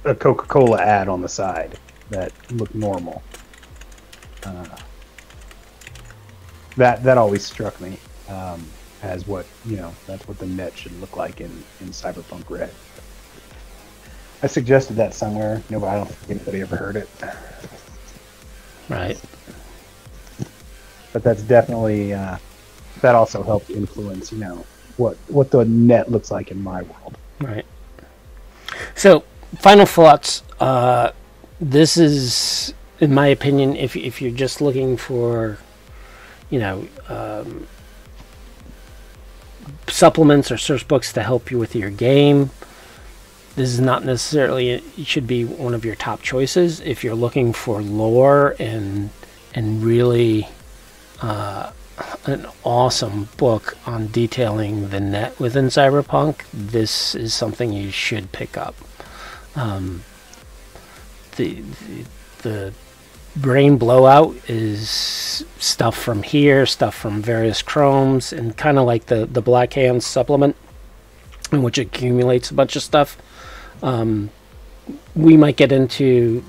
a Coca Cola ad on the side that looked normal. Uh, that that always struck me um, as what you know that's what the net should look like in in Cyberpunk Red. I suggested that somewhere. No, but I don't think anybody ever heard it. Right. But that's definitely uh, that also helped influence you know what what the net looks like in my world. Right. So, final thoughts. Uh, this is, in my opinion, if if you're just looking for, you know, um, supplements or source books to help you with your game, this is not necessarily it should be one of your top choices. If you're looking for lore and and really uh, an awesome book on detailing the net within cyberpunk this is something you should pick up um, the, the the brain blowout is stuff from here stuff from various chromes and kind of like the the Blackhand's supplement in which accumulates a bunch of stuff um, we might get into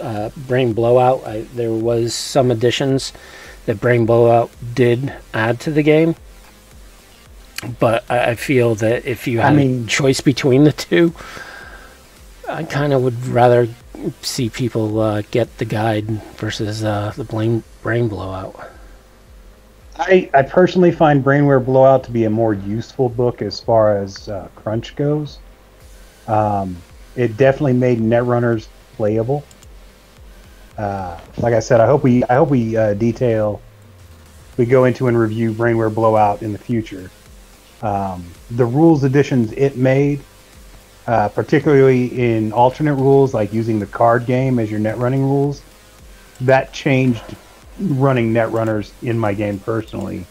uh, brain blowout I, there was some additions that Brain Blowout did add to the game. But I, I feel that if you I had a mean- choice between the two, I kind of would rather see people uh, get the guide versus uh, the brain, brain Blowout. I, I personally find Brainware Blowout to be a more useful book as far as uh, Crunch goes. Um, it definitely made Netrunners playable. Uh, like I said, I hope we I hope we uh, detail we go into and review Brainware Blowout in the future. Um, the rules additions it made, uh, particularly in alternate rules like using the card game as your net running rules, that changed running net runners in my game personally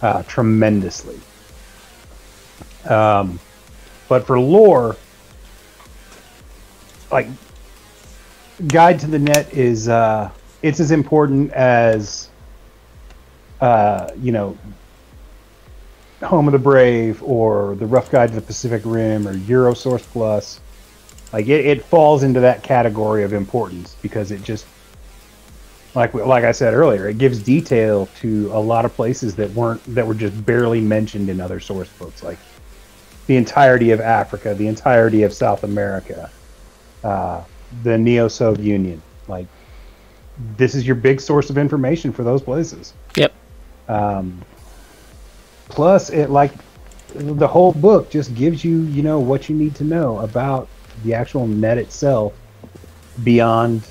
uh, tremendously. Um, but for lore, like guide to the net is uh, it's as important as uh, you know home of the brave or the rough guide to the pacific rim or eurosource plus. Like it, it falls into that category of importance because it just like like I said earlier, it gives detail to a lot of places that weren't that were just barely mentioned in other source books, like the entirety of Africa, the entirety of South America, uh, the Neo-Soviet Union. Like this is your big source of information for those places. Yep. Um, plus, it like the whole book just gives you you know what you need to know about the actual net itself beyond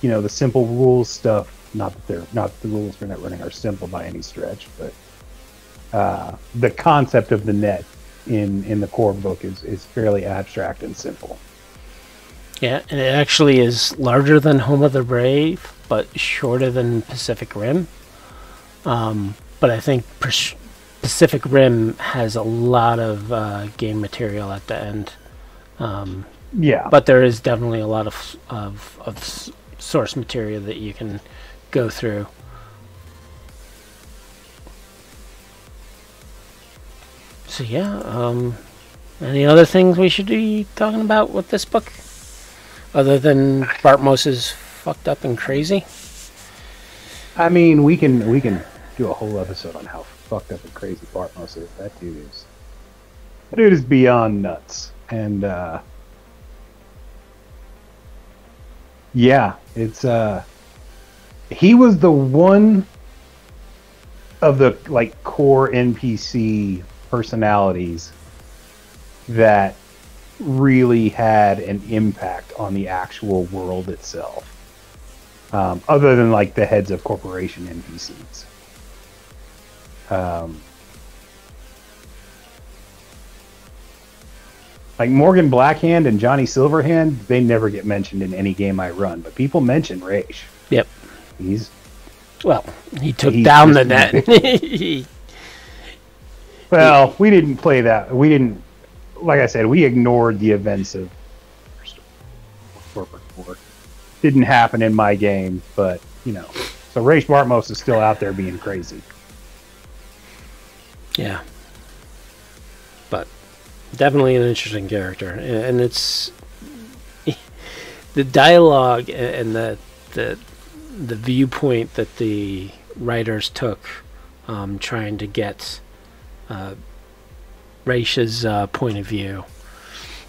you know the simple rules stuff not that they're not that the rules for net running are simple by any stretch but uh, the concept of the net in in the core book is is fairly abstract and simple Yeah, and it actually is larger than Home of the Brave, but shorter than Pacific Rim. Um, but I think Pers- Pacific Rim has a lot of uh, game material at the end. Um, yeah but there is definitely a lot of of, of source material that you can go through. So yeah, um, any other things we should be talking about with this book, other than Bartmoss is fucked up and crazy? i mean we can we can do a whole episode on how fucked up and crazy Bartmoss is that dude is that dude is beyond nuts and uh yeah it's uh he was the one of the like core npc personalities that really had an impact on the actual world itself um, other than like the heads of corporation npcs um, like Morgan Blackhand and Johnny Silverhand, they never get mentioned in any game I run, but people mention Rache. Yep. He's Well, he took He's down the net. Well, we didn't play that. We didn't. Like I said, we ignored the events of Warfare 4. Didn't happen in my game, but you know. So Rache Bartmoss is still out there being crazy. Yeah. But definitely an interesting character, and and it's the dialogue and the the the viewpoint that the writers took, um, trying to get uh, Rache's uh, point of view,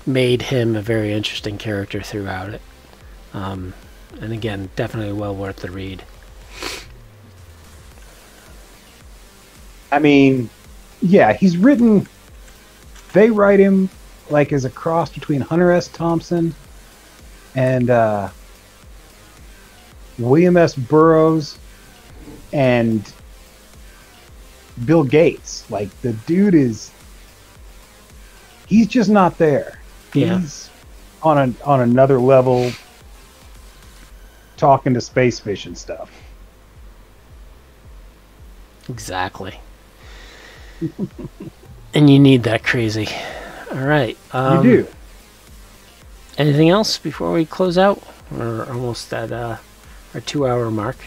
made him a very interesting character throughout it. Um, and again, definitely well worth the read. I mean, yeah, he's written. They write him like as a cross between Hunter S. Thompson and uh, William S. Burroughs and Bill Gates. Like the dude is, he's just not there. Yeah. He's on a on another level, talking to space fish and stuff. Exactly. and you need that crazy. All right. Um, you do. Anything else before we close out? We're almost at uh, our two-hour mark.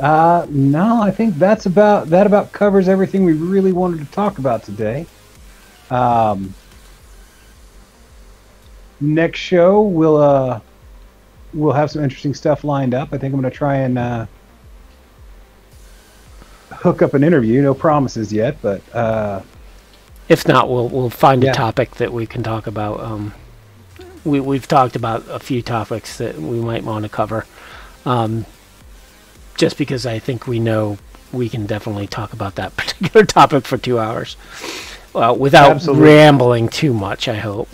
Uh, no, I think that's about that about covers everything we really wanted to talk about today. Um, next show we'll uh we'll have some interesting stuff lined up. I think I'm going to try and uh, hook up an interview. No promises yet, but uh, If not, we'll we'll find Yeah. a topic that we can talk about. Um, we we've talked about a few topics that we might want to cover. Um, just because I think we know we can definitely talk about that particular topic for two hours, well, without Absolutely. rambling too much. I hope,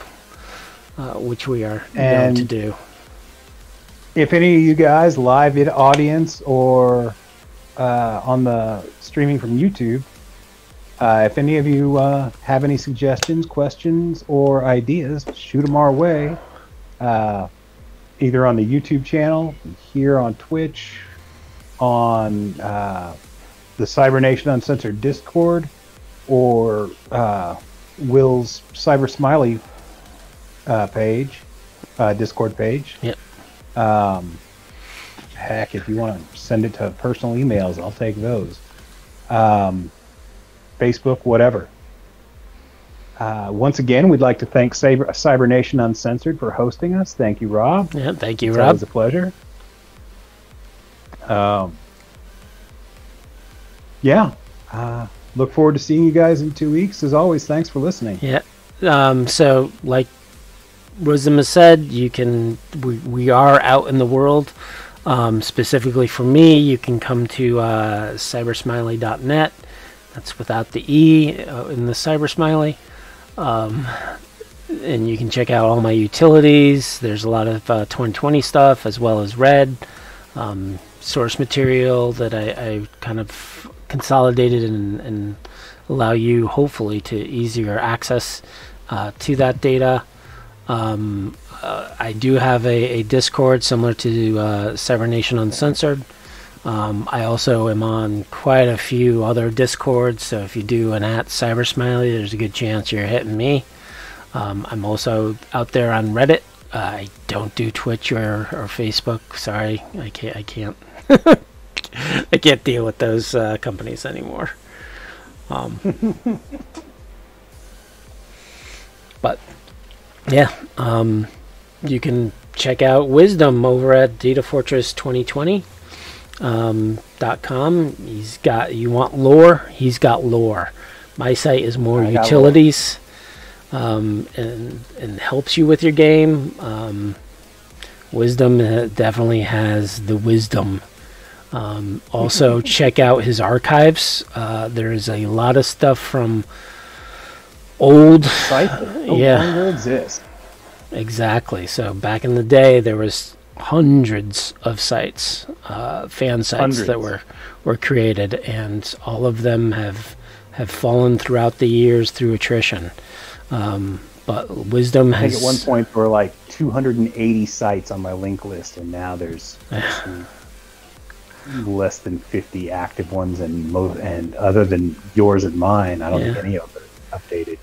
uh, which we are known to do. if any of you guys live in audience or uh, on the streaming from YouTube, uh, if any of you uh, have any suggestions, questions, or ideas, shoot them our way. Uh, either on the YouTube channel, here on Twitch, on uh, the Cyber Nation Uncensored Discord, or uh, Will's Cybersmily uh, page, uh, Discord page. Yep. Um, heck, if you want to send it to personal emails, I'll take those. Um, Facebook, whatever. Uh, once again, we'd like to thank Cyber, Cyber Nation Uncensored for hosting us. Thank you, Rob. Yeah, thank you, It's Rob. always a pleasure. Um, yeah. Uh, look forward to seeing you guys in two weeks. As always, thanks for listening. Yeah. Um, so, like Rosem has said, you can. We, we are out in the world. Um, specifically for me, you can come to uh, cybersmily.net. That's without the E uh, in the cybersmily. Um, and you can check out all my utilities. There's a lot of uh, 2020 stuff as well as Red um, source material that I, I kind of consolidated and, and allow you hopefully to easier access uh, to that data. Um, uh, I do have a, a Discord similar to uh, Cyber Nation Uncensored. Um, I also am on quite a few other Discords, so if you do an at Cybersmily, there's a good chance you're hitting me. Um, I'm also out there on Reddit. I don't do Twitch or, or Facebook. Sorry, I can't. I can't. I can't deal with those uh, companies anymore. Um, but yeah, um, you can check out Wisdom over at datafortress2020.com. um. He's got you want lore, he's got lore. My site is more I utilities um, and and helps you with your game. Um, wisdom uh, definitely has the wisdom. Um, also, check out his archives. Uh, there is a lot of stuff from old Site no Yeah. longer exists. Exactly. So back in the day, there was hundreds of sites, uh, fan sites that were were created, and all of them have have fallen throughout the years through attrition. Um, but wisdom I think has at one point there were like 280 sites on my link list, and now there's less than 50 active ones, and mo- and other than yours and mine, I don't Yeah. think any of them are updated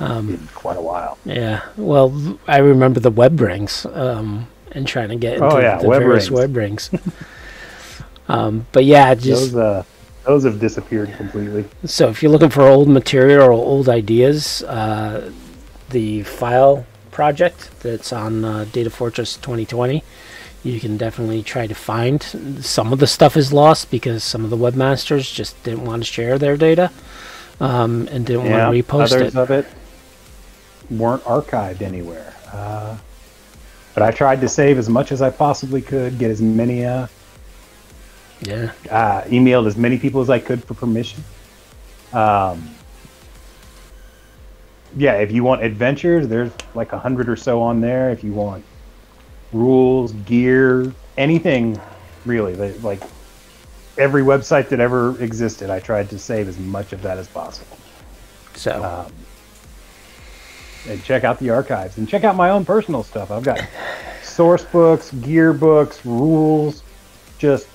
Um, in quite a while. yeah. Well, I remember the web rings um, and trying to get into Oh, yeah, the web various rings. web rings. um, but yeah, just Those uh, those have disappeared completely. So if you're looking for old material or old ideas, uh, the file project that's on uh, Data Fortress 2020, you can definitely try to find. Some of the stuff is lost because some of the webmasters just didn't want to share their data um, and didn't Yeah, want to repost it. others it. of it weren't archived anywhere. Uh, but I tried to save as much as I possibly could, get as many, uh, Yeah, uh, emailed as many people as I could for permission. Um, yeah, if you want adventures, there's like a hundred or so on there. If you want rules, gear, anything really, like every website that ever existed, I tried to save as much of that as possible. so Um, and check out the archives and check out my own personal stuff. I've got source books, gear books, rules, just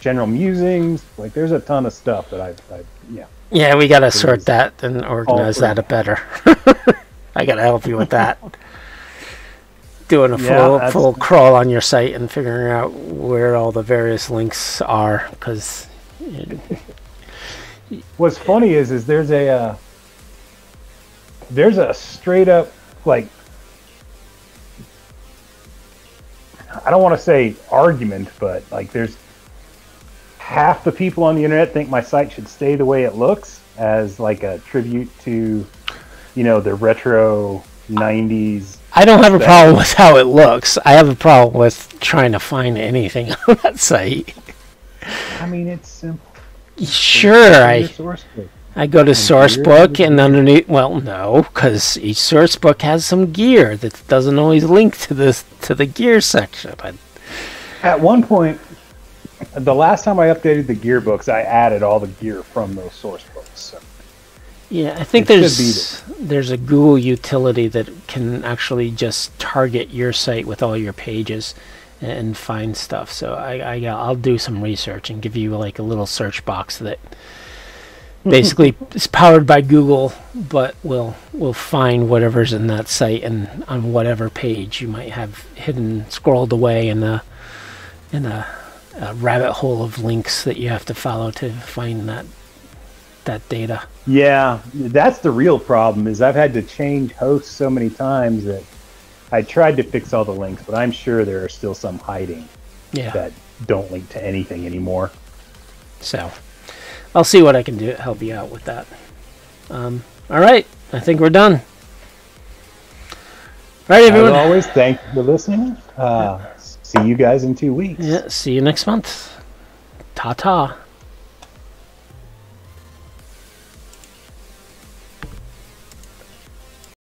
general musings. Like there's a ton of stuff that I've, I've yeah. yeah, we gotta sort that and organize that a better. I gotta help you with that. Doing a full full crawl on your site and figuring out where all the various links are because What's funny is is there's a uh, there's a straight up like I don't want to say argument, but like there's half the people on the internet think my site should stay the way it looks as like a tribute to you know the retro 90s I don't have a problem with how it looks. I have a problem with trying to find anything on that site. I mean it's simple Sure, I. I go to Sourcebook and underneath. Well, no, because each Sourcebook has some gear that doesn't always link to this to the gear section. But At one point, the last time I updated the gear books, I added all the gear from those source books. So. Yeah, I think It there's there's a Google utility that can actually just target your site with all your pages and find stuff. So I, I I'll do some research and give you like a little search box that basically is powered by Google, but will will find whatever's in that site and on whatever page you might have hidden scrolled away in a in a, a rabbit hole of links that you have to follow to find that that data. Yeah, that's the real problem. Is I've had to change hosts so many times that I tried to fix all the links, but I'm sure there are still some hiding Yeah. that don't link to anything anymore. So I'll see what I can do to help you out with that. Um, all right, I think we're done. All right, As everyone. always, thank you for listening. Uh, see you guys in two weeks. Yeah, see you next month. Ta ta.